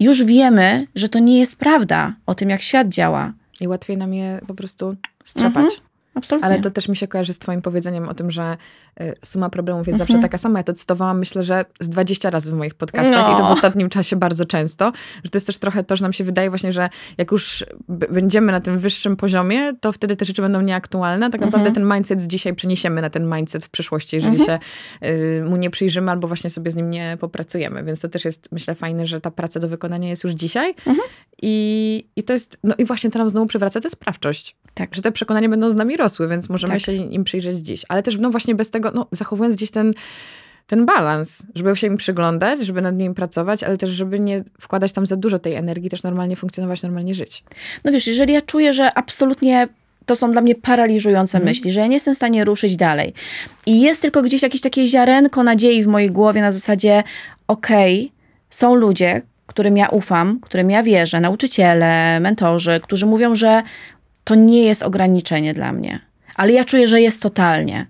już wiemy, że to nie jest prawda o tym, jak świat działa. I łatwiej nam je po prostu strzapać. Mhm. Absolutnie. Ale to też mi się kojarzy z twoim powiedzeniem o tym, że y, suma problemów jest Mhm. zawsze taka sama. Ja to cytowałam myślę, że z 20 razy w moich podcastach No. i to w ostatnim czasie bardzo często, że to jest też trochę to, że nam się wydaje właśnie, że jak już będziemy na tym wyższym poziomie, to wtedy te rzeczy będą nieaktualne. Tak naprawdę Mhm. ten mindset z dzisiaj przeniesiemy na ten mindset w przyszłości, jeżeli Mhm. się y, mu nie przyjrzymy albo właśnie sobie z nim nie popracujemy. Więc to też jest, myślę, fajne, że ta praca do wykonania jest już dzisiaj. Mhm. I, I to jest, no i właśnie to nam znowu przywraca tę sprawczość. Tak. Że te przekonania będą z nami rosły, więc możemy Tak. się im przyjrzeć dziś. Ale też no właśnie bez tego, no zachowując gdzieś ten, ten balans, żeby się im przyglądać, żeby nad nim pracować, ale też żeby nie wkładać tam za dużo tej energii, też normalnie funkcjonować, normalnie żyć. No wiesz, jeżeli ja czuję, że absolutnie to są dla mnie paraliżujące Mhm. myśli, że ja nie jestem w stanie ruszyć dalej i jest tylko gdzieś jakieś takie ziarenko nadziei w mojej głowie na zasadzie okej, są ludzie, którym ja ufam, którym ja wierzę, nauczyciele, mentorzy, którzy mówią, że to nie jest ograniczenie dla mnie, ale ja czuję, że jest totalnie.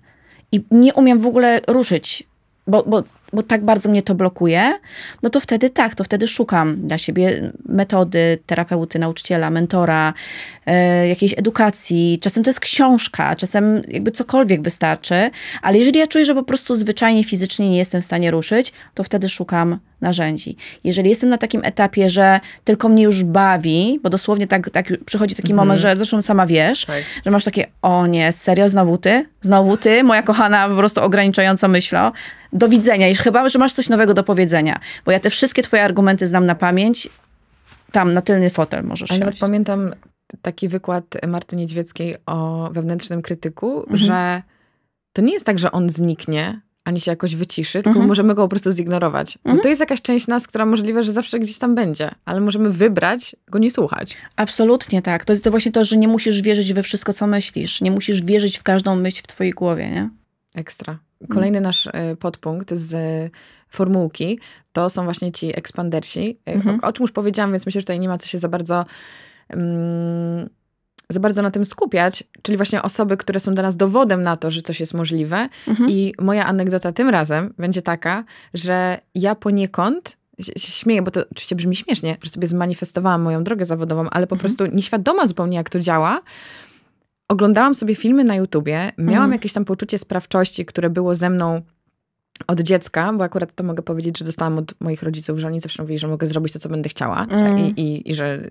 I nie umiem w ogóle ruszyć, bo, bo, bo tak bardzo mnie to blokuje, no to wtedy tak, to wtedy szukam dla siebie metody, terapeuty, nauczyciela, mentora, e, jakiejś edukacji. Czasem to jest książka, czasem jakby cokolwiek wystarczy, ale jeżeli ja czuję, że po prostu zwyczajnie fizycznie nie jestem w stanie ruszyć, to wtedy szukam narzędzi. Jeżeli jestem na takim etapie, że tylko mnie już bawi, bo dosłownie tak, tak przychodzi taki moment, że zresztą sama wiesz, Tak. że masz takie, o nie, serio, znowu ty? Znowu ty, moja kochana, po prostu ograniczająca myślo. Do widzenia, już chyba, że masz coś nowego do powiedzenia, bo ja te wszystkie twoje argumenty znam na pamięć, tam na tylny fotel możesz Ale nawet pamiętam taki wykład Marty Niedźwieckiej o wewnętrznym krytyku, Mhm. że to nie jest tak, że on zniknie, ani się jakoś wyciszy, tylko Mhm. możemy go po prostu zignorować. Bo Mhm. to jest jakaś część nas, która możliwe, że zawsze gdzieś tam będzie, ale możemy wybrać go nie słuchać. Absolutnie tak. To jest to właśnie to, że nie musisz wierzyć we wszystko, co myślisz. Nie musisz wierzyć w każdą myśl w twojej głowie, nie? Ekstra. Kolejny nasz e, podpunkt z e, formułki to są właśnie ci ekspandersi. E, Mhm. O, o czym już powiedziałam, więc myślę, że tutaj nie ma co się za bardzo mm, za bardzo na tym skupiać, czyli właśnie osoby, które są dla nas dowodem na to, że coś jest możliwe. Mhm. I moja anegdota tym razem będzie taka, że ja poniekąd śmieję, bo to oczywiście brzmi śmiesznie, że sobie zmanifestowałam moją drogę zawodową, ale po Mhm. prostu nieświadoma zupełnie, jak to działa. Oglądałam sobie filmy na YouTubie, miałam Mhm. jakieś tam poczucie sprawczości, które było ze mną od dziecka, bo akurat to mogę powiedzieć, że dostałam od moich rodziców, że oni zawsze mówili, że mogę zrobić to, co będę chciała Mm. I, i, i że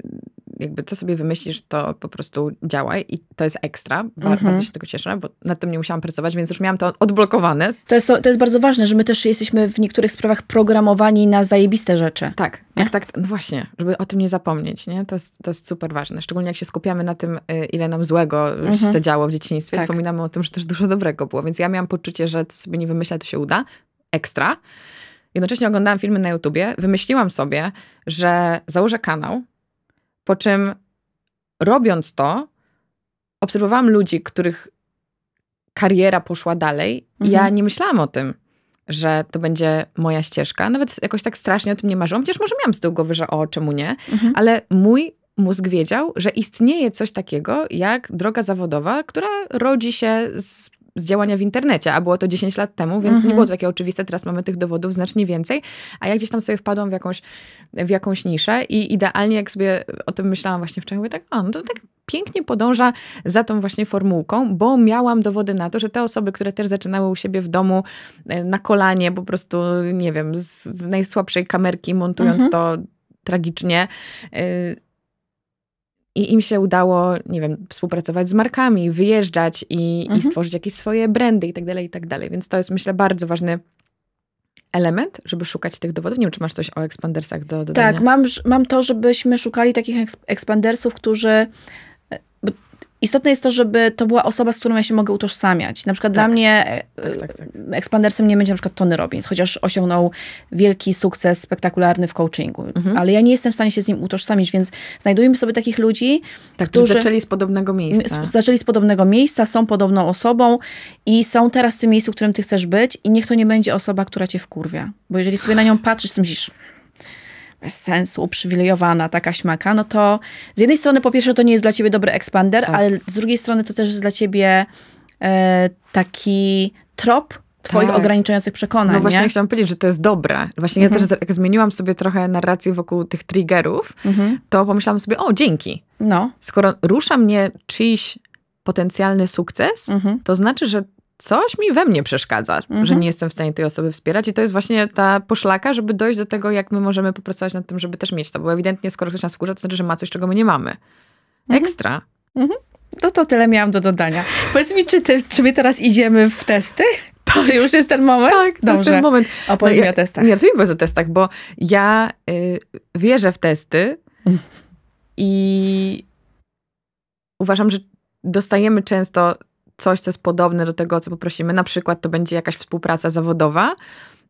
jakby co sobie wymyślisz, to po prostu działaj i to jest ekstra. Ba- Mhm. Bardzo się tego cieszę, bo nad tym nie musiałam pracować, więc już miałam to odblokowane. To jest, to jest bardzo ważne, że my też jesteśmy w niektórych sprawach programowani na zajebiste rzeczy. Tak, Nie? tak, tak. No właśnie, żeby o tym nie zapomnieć, nie? To jest, to jest super ważne. Szczególnie jak się skupiamy na tym, y, ile nam złego Mhm. się działo w dzieciństwie. Tak. Wspominamy o tym, że też dużo dobrego było. Więc ja miałam poczucie, że co sobie nie wymyślę, to się uda. Ekstra. Jednocześnie oglądałam filmy na YouTubie. Wymyśliłam sobie, że założę kanał, po czym robiąc to, obserwowałam ludzi, których kariera poszła dalej. I ja Mhm. nie myślałam o tym, że to będzie moja ścieżka. Nawet jakoś tak strasznie o tym nie marzyłam. Chociaż może miałam z tyłu głowy, że o, czemu nie? Mhm. Ale mój mózg wiedział, że istnieje coś takiego jak droga zawodowa, która rodzi się z, z działania w internecie, a było to 10 lat temu, więc Mhm. nie było to takie oczywiste. Teraz mamy tych dowodów znacznie więcej, a ja gdzieś tam sobie wpadłam w jakąś, w jakąś niszę i idealnie jak sobie o tym myślałam właśnie wczoraj, mówię tak, o, no to tak pięknie podąża za tą właśnie formułką, bo miałam dowody na to, że te osoby, które też zaczynały u siebie w domu e, na kolanie, po prostu, nie wiem, z, najsłabszej kamerki, montując Mhm. to tragicznie, y, i im się udało, nie wiem, współpracować z markami, wyjeżdżać i, i Mhm. stworzyć jakieś swoje brandy i tak dalej, i tak dalej. Więc to jest, myślę, bardzo ważny element, żeby szukać tych dowodów. Nie wiem, czy masz coś o ekspandersach do dodania. Tak, mam, mam to, żebyśmy szukali takich eks- ekspandersów, którzy. Istotne jest to, żeby to była osoba, z którą ja się mogę utożsamiać. Na przykład dla Tak. mnie e, Tak, tak, tak. ekspandersem nie będzie na przykład Tony Robbins, chociaż osiągnął wielki sukces spektakularny w coachingu. Mhm. Ale ja nie jestem w stanie się z nim utożsamić, więc znajdujmy sobie takich ludzi, Tak, którzy zaczęli z podobnego miejsca. z- zaczęli z podobnego miejsca, są podobną osobą i są teraz w tym miejscu, w którym ty chcesz być i niech to nie będzie osoba, która cię wkurwia. Bo jeżeli sobie na nią patrzysz, to myślisz, bez sensu, uprzywilejowana, taka śmaka, no to z jednej strony po pierwsze to nie jest dla ciebie dobry ekspander, Tak. ale z drugiej strony to też jest dla ciebie e, taki trop twoich Tak. ograniczających przekonań, No właśnie nie? chciałam powiedzieć, że to jest dobre. Właśnie Mhm. ja też jak zmieniłam sobie trochę narrację wokół tych triggerów, Mhm. to pomyślałam sobie, o, dzięki. No, Skoro rusza mnie czyjś potencjalny sukces, Mhm. to znaczy, że coś mi we mnie przeszkadza, Mhm. że nie jestem w stanie tej osoby wspierać. I to jest właśnie ta poszlaka, żeby dojść do tego, jak my możemy popracować nad tym, żeby też mieć to. Bo ewidentnie, skoro ktoś nas wkurza, to znaczy, że ma coś, czego my nie mamy. Mhm. Ekstra. No to tyle miałam do dodania. Powiedz mi, czy, ty, czy my teraz idziemy w testy? Czy już jest ten moment? Tak, to jest Dobrze. ten moment. Opowiedz No, mi ja- o testach. Nie, to nie powiedz o testach, bo ja y, wierzę w testy i uważam, że dostajemy często coś, co jest podobne do tego, co poprosimy. Na przykład to będzie jakaś współpraca zawodowa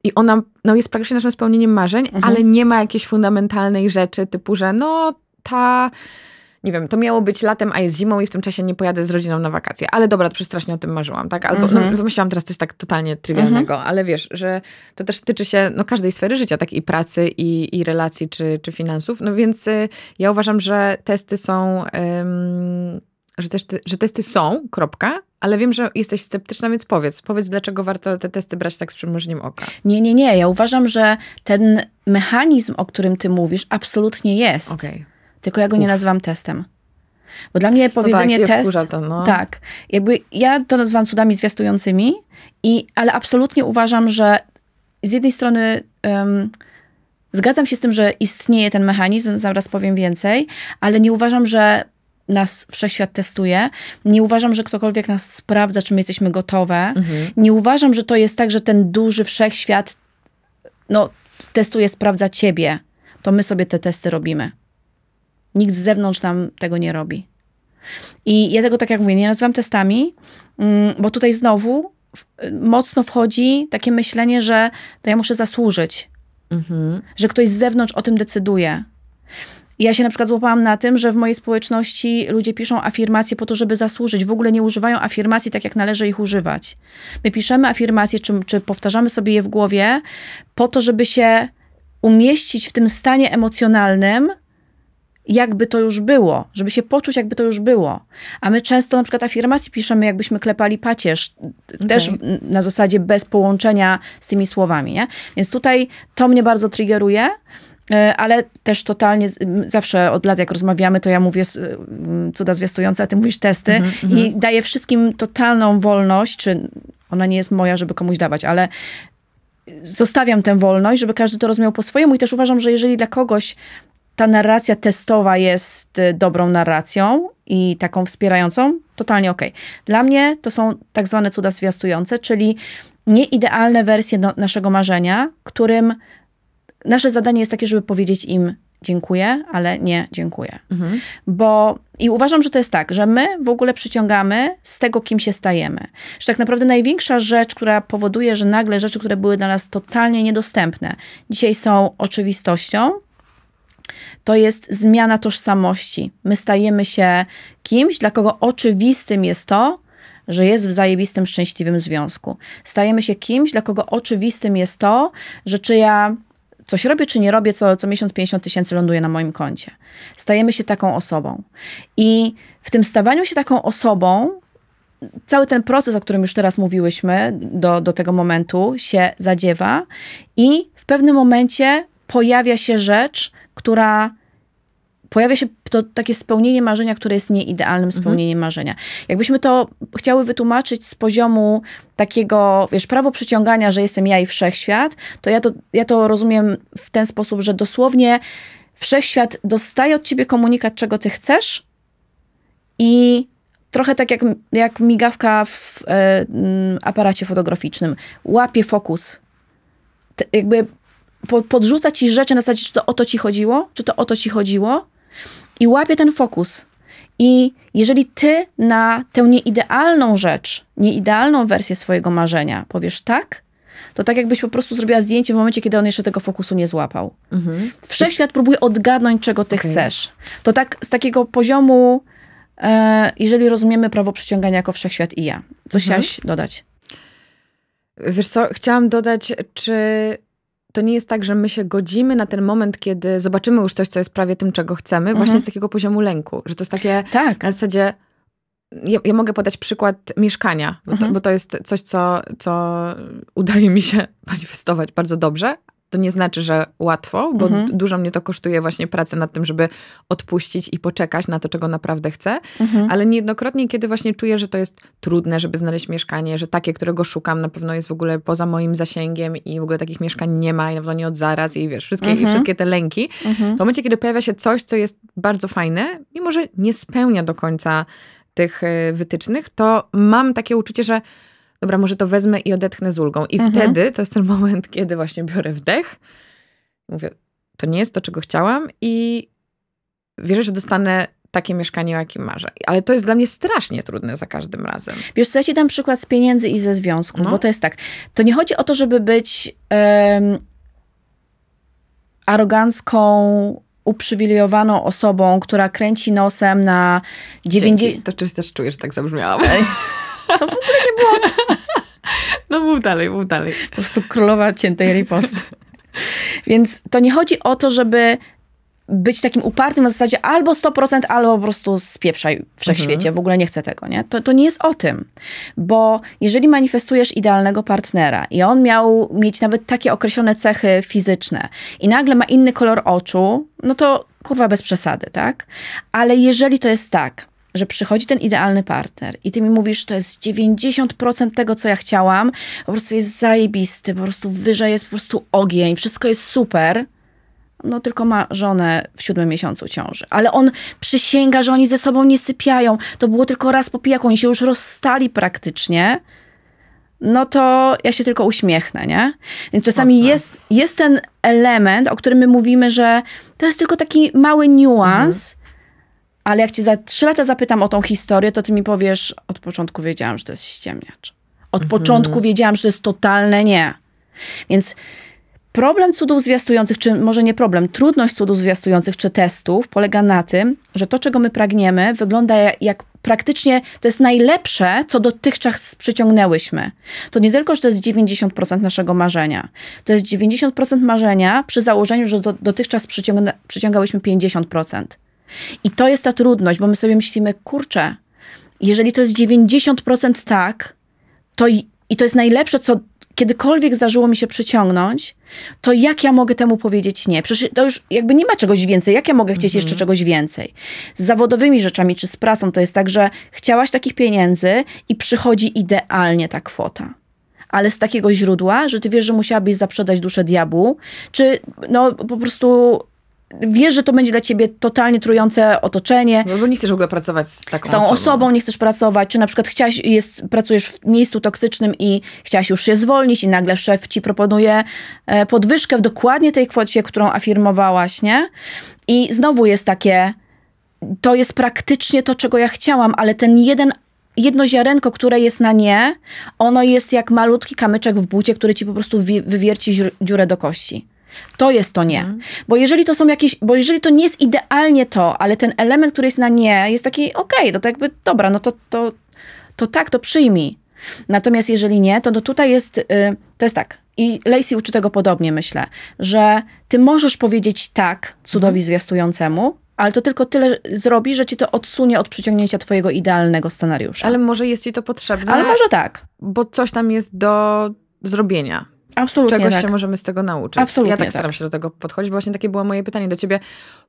i ona no, jest praktycznie naszym spełnieniem marzeń, Mhm. ale nie ma jakiejś fundamentalnej rzeczy typu, że no ta... Nie wiem, to miało być latem, a jest zimą i w tym czasie nie pojadę z rodziną na wakacje. Ale dobra, to przestrasznie o tym marzyłam, tak? Albo Mhm. no, wymyśliłam teraz coś tak totalnie trywialnego, ale wiesz, że to też tyczy się no, każdej sfery życia, tak i pracy, i, i relacji, czy, czy finansów. No więc y, ja uważam, że testy są, ym, że, testy, że testy są, kropka, ale wiem, że jesteś sceptyczna, więc powiedz. Powiedz, dlaczego warto te testy brać tak z przymrużeniem oka. Nie, nie, nie. Ja uważam, że ten mechanizm, o którym ty mówisz, absolutnie jest. Okej. Tylko ja go nie Uf. nazywam testem. Bo dla mnie No tak, powiedzenie test. to, no. Tak. Jakby ja to nazywam cudami zwiastującymi, i, ale absolutnie uważam, że z jednej strony em, zgadzam się z tym, że istnieje ten mechanizm, zaraz powiem więcej, ale nie uważam, że nas wszechświat testuje. Nie uważam, że ktokolwiek nas sprawdza, czy my jesteśmy gotowe. Mhm. Nie uważam, że to jest tak, że ten duży wszechświat no, testuje, sprawdza ciebie. To my sobie te testy robimy. Nikt z zewnątrz nam tego nie robi. I ja tego, tak jak mówię, nie nazywam testami, mm, bo tutaj znowu mocno wchodzi takie myślenie, że to ja muszę zasłużyć, Mhm. że ktoś z zewnątrz o tym decyduje. Ja się na przykład złapałam na tym, że w mojej społeczności ludzie piszą afirmacje po to, żeby zasłużyć. W ogóle nie używają afirmacji tak, jak należy ich używać. My piszemy afirmacje, czy, czy powtarzamy sobie je w głowie po to, żeby się umieścić w tym stanie emocjonalnym, jakby to już było, żeby się poczuć, jakby to już było. A my często na przykład afirmacje piszemy, jakbyśmy klepali pacierz, też Okej. na zasadzie bez połączenia z tymi słowami, nie? Więc tutaj to mnie bardzo triggeruje, ale też totalnie, zawsze od lat jak rozmawiamy, to ja mówię cuda zwiastujące, a ty mówisz testy Mhm, i daję wszystkim totalną wolność, czy ona nie jest moja, żeby komuś dawać, ale zostawiam tę wolność, żeby każdy to rozumiał po swojemu i też uważam, że jeżeli dla kogoś ta narracja testowa jest y, dobrą narracją i taką wspierającą, totalnie okej. Dla mnie to są tak zwane cuda zwiastujące, czyli nieidealne wersje naszego marzenia, którym nasze zadanie jest takie, żeby powiedzieć im dziękuję, ale nie dziękuję. Mhm. Bo i uważam, że to jest tak, że my w ogóle przyciągamy z tego, kim się stajemy. Że tak naprawdę największa rzecz, która powoduje, że nagle rzeczy, które były dla nas totalnie niedostępne, dzisiaj są oczywistością, to jest zmiana tożsamości. My stajemy się kimś, dla kogo oczywistym jest to, że jest w zajebistym, szczęśliwym związku. Stajemy się kimś, dla kogo oczywistym jest to, że czy ja coś robię, czy nie robię, co, co miesiąc 50 tysięcy ląduje na moim koncie. Stajemy się taką osobą. I w tym stawaniu się taką osobą, cały ten proces, o którym już teraz mówiłyśmy, do, do tego momentu się zadziewa i w pewnym momencie pojawia się rzecz, która pojawia się to takie spełnienie marzenia, które jest nieidealnym spełnieniem marzenia. Jakbyśmy to chciały wytłumaczyć z poziomu takiego, wiesz, prawo przyciągania, że jestem ja i wszechświat, to ja to, ja to rozumiem w ten sposób, że dosłownie wszechświat dostaje od ciebie komunikat, czego ty chcesz i trochę tak jak, jak migawka w e, aparacie fotograficznym. Łapie fokus. Te, jakby po, podrzuca ci rzeczy na zasadzie, czy to o to ci chodziło, czy to o to ci chodziło i łapie ten fokus. I jeżeli ty na tę nieidealną rzecz, nieidealną wersję swojego marzenia powiesz tak, to tak jakbyś po prostu zrobiła zdjęcie w momencie, kiedy on jeszcze tego fokusu nie złapał. Mhm. Wszechświat próbuje odgadnąć, czego ty Okej. chcesz. To tak z takiego poziomu, e, jeżeli rozumiemy prawo przyciągania jako wszechświat i ja. Co chciałaś dodać? Wiesz co, chciałam dodać, czy to nie jest tak, że my się godzimy na ten moment, kiedy zobaczymy już coś, co jest prawie tym, czego chcemy, Mhm. właśnie z takiego poziomu lęku, że to jest takie Tak. na zasadzie, ja, ja mogę podać przykład mieszkania, bo to, Mhm. bo to jest coś, co, co udaje mi się manifestować bardzo dobrze, to nie znaczy, że łatwo, bo Mhm. dużo mnie to kosztuje właśnie pracę nad tym, żeby odpuścić i poczekać na to, czego naprawdę chcę. Mhm. Ale niejednokrotnie, kiedy właśnie czuję, że to jest trudne, żeby znaleźć mieszkanie, że takie, którego szukam, na pewno jest w ogóle poza moim zasięgiem i w ogóle takich mieszkań nie ma i na pewno nie od zaraz i wiesz, wszystkie, Mhm. wszystkie te lęki. Mhm. W momencie, kiedy pojawia się coś, co jest bardzo fajne, mimo że nie spełnia do końca tych e, wytycznych, to mam takie uczucie, że dobra, może to wezmę i odetchnę z ulgą. I Mhm. wtedy to jest ten moment, kiedy właśnie biorę wdech, mówię, to nie jest to, czego chciałam i wierzę, że dostanę takie mieszkanie, o jakim marzę. Ale to jest dla mnie strasznie trudne za każdym razem. Wiesz co, ja ci dam przykład z pieniędzy i ze związku, No. bo to jest tak. To nie chodzi o to, żeby być em, arogancką, uprzywilejowaną osobą, która kręci nosem na 90... Dzięki. To czy też czuję, że tak zabrzmiałam. Co w ogóle nie było No mów dalej, mów dalej. po prostu królowa ciętej riposty. Więc to nie chodzi o to, żeby być takim upartym na zasadzie albo 100%, albo po prostu spieprzaj wszechświecie, w ogóle nie chcę tego, nie? To, to nie jest o tym. Bo jeżeli manifestujesz idealnego partnera i on miał mieć nawet takie określone cechy fizyczne i nagle ma inny kolor oczu, no to kurwa bez przesady, tak? Ale jeżeli to jest tak, że przychodzi ten idealny partner i ty mi mówisz, to jest 90% tego, co ja chciałam, po prostu jest zajebisty, po prostu wyżej jest po prostu ogień, wszystko jest super, no tylko ma żonę w siódmym miesiącu ciąży. Ale on przysięga, że oni ze sobą nie sypiają. To było tylko raz po pijaku, oni się już rozstali praktycznie. No to ja się tylko uśmiechnę, nie? Więc czasami jest, jest ten element, o którym my mówimy, że to jest tylko taki mały niuans, ale jak cię za trzy lata zapytam o tą historię, to ty mi powiesz, od początku wiedziałam, że to jest ściemniacz. Od początku wiedziałam, że to jest totalne nie. Więc problem cudów zwiastujących, czy może nie problem, trudność cudów zwiastujących czy testów polega na tym, że to, czego my pragniemy, wygląda jak, praktycznie to jest najlepsze, co dotychczas przyciągnęłyśmy. To nie tylko, że to jest 90% naszego marzenia. To jest 90% marzenia przy założeniu, że do, dotychczas przyciągna, przyciągałyśmy 50%. I to jest ta trudność, bo my sobie myślimy, kurczę, jeżeli to jest 90% tak, to i, i to jest najlepsze, co kiedykolwiek zdarzyło mi się przyciągnąć, to jak ja mogę temu powiedzieć nie? Przecież to już jakby nie ma czegoś więcej. Jak ja mogę chcieć jeszcze czegoś więcej? Z zawodowymi rzeczami czy z pracą to jest tak, że chciałaś takich pieniędzy i przychodzi idealnie ta kwota. Ale z takiego źródła, że ty wiesz, że musiałabyś zaprzedać duszę diabłu, czy no po prostu wiesz, że to będzie dla ciebie totalnie trujące otoczenie, No bo nie chcesz w ogóle pracować z taką z tą osobą. nie chcesz pracować, czy na przykład chciałaś, jest, pracujesz w miejscu toksycznym i chciałaś już się zwolnić i nagle szef ci proponuje e, podwyżkę w dokładnie tej kwocie, którą afirmowałaś, nie? I znowu jest takie, to jest praktycznie to, czego ja chciałam, ale ten jeden jedno ziarenko, które jest na nie, ono jest jak malutki kamyczek w bucie, który ci po prostu wi- wywierci dziur- dziurę do kości. To jest to nie. Bo jeżeli to są jakieś, bo jeżeli to nie jest idealnie to, ale ten element, który jest na nie, jest taki okej, no to jakby dobra, no to, to, to tak, to przyjmij. Natomiast jeżeli nie, to, to tutaj jest, y, to jest tak. I Lacey uczy tego podobnie, myślę, że ty możesz powiedzieć tak cudowi zwiastującemu, ale to tylko tyle zrobi, że ci to odsunie od przyciągnięcia twojego idealnego scenariusza. Ale może jest ci to potrzebne, ale może tak. bo coś tam jest do zrobienia. Absolutnie Czegoś tak. się możemy z tego nauczyć. Absolutnie ja tak tak. staram się do tego podchodzić, bo właśnie takie było moje pytanie do ciebie.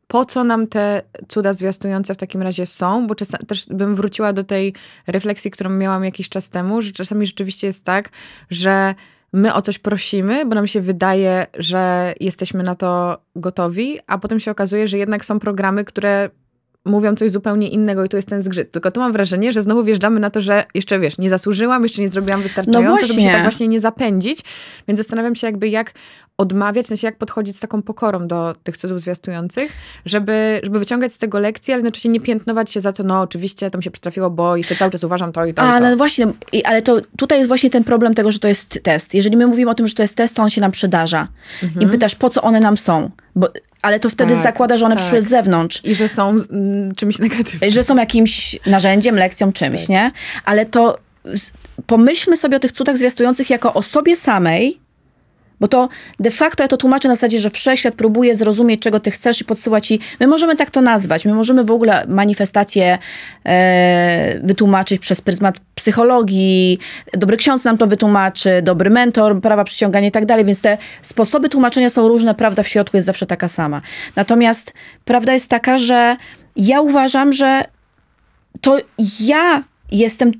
Po co nam te cuda zwiastujące w takim razie są? Bo czasami też bym wróciła do tej refleksji, którą miałam jakiś czas temu, że czasami rzeczywiście jest tak, że my o coś prosimy, bo nam się wydaje, że jesteśmy na to gotowi, a potem się okazuje, że jednak są programy, które mówią coś zupełnie innego i tu jest ten zgrzyt. Tylko tu mam wrażenie, że znowu wjeżdżamy na to, że jeszcze wiesz, nie zasłużyłam, jeszcze nie zrobiłam wystarczająco, żeby się tak właśnie nie zapędzić. Więc zastanawiam się jakby jak odmawiać, w sensie jak podchodzić z taką pokorą do tych cudów zwiastujących, żeby, żeby wyciągać z tego lekcje, ale jednocześnie nie piętnować się za to, no oczywiście to mi się przytrafiło, bo jeszcze cały czas uważam to i to i to. Ale właśnie, i- ale to tutaj jest właśnie ten problem tego, że to jest test. Jeżeli my mówimy o tym, że to jest test, to on się nam przydarza. I pytasz, po co one nam są? Bo, ale to wtedy Mhm. Tak, zakłada, że one tak. przyszły z zewnątrz. I że są mm, czymś negatywnym. Że są jakimś narzędziem, lekcją, czymś, Tak. nie? Ale to pomyślmy sobie o tych cudach zwiastujących jako o sobie samej, Bo to de facto ja to tłumaczę na zasadzie, że wszechświat próbuje zrozumieć, czego ty chcesz i podsyła ci. My możemy tak to nazwać. My możemy w ogóle manifestację e, wytłumaczyć przez pryzmat psychologii. Dobry ksiądz nam to wytłumaczy, dobry mentor, prawa przyciągania i tak dalej. Więc te sposoby tłumaczenia są różne, prawda w środku jest zawsze taka sama. Natomiast prawda jest taka, że ja uważam, że to ja jestem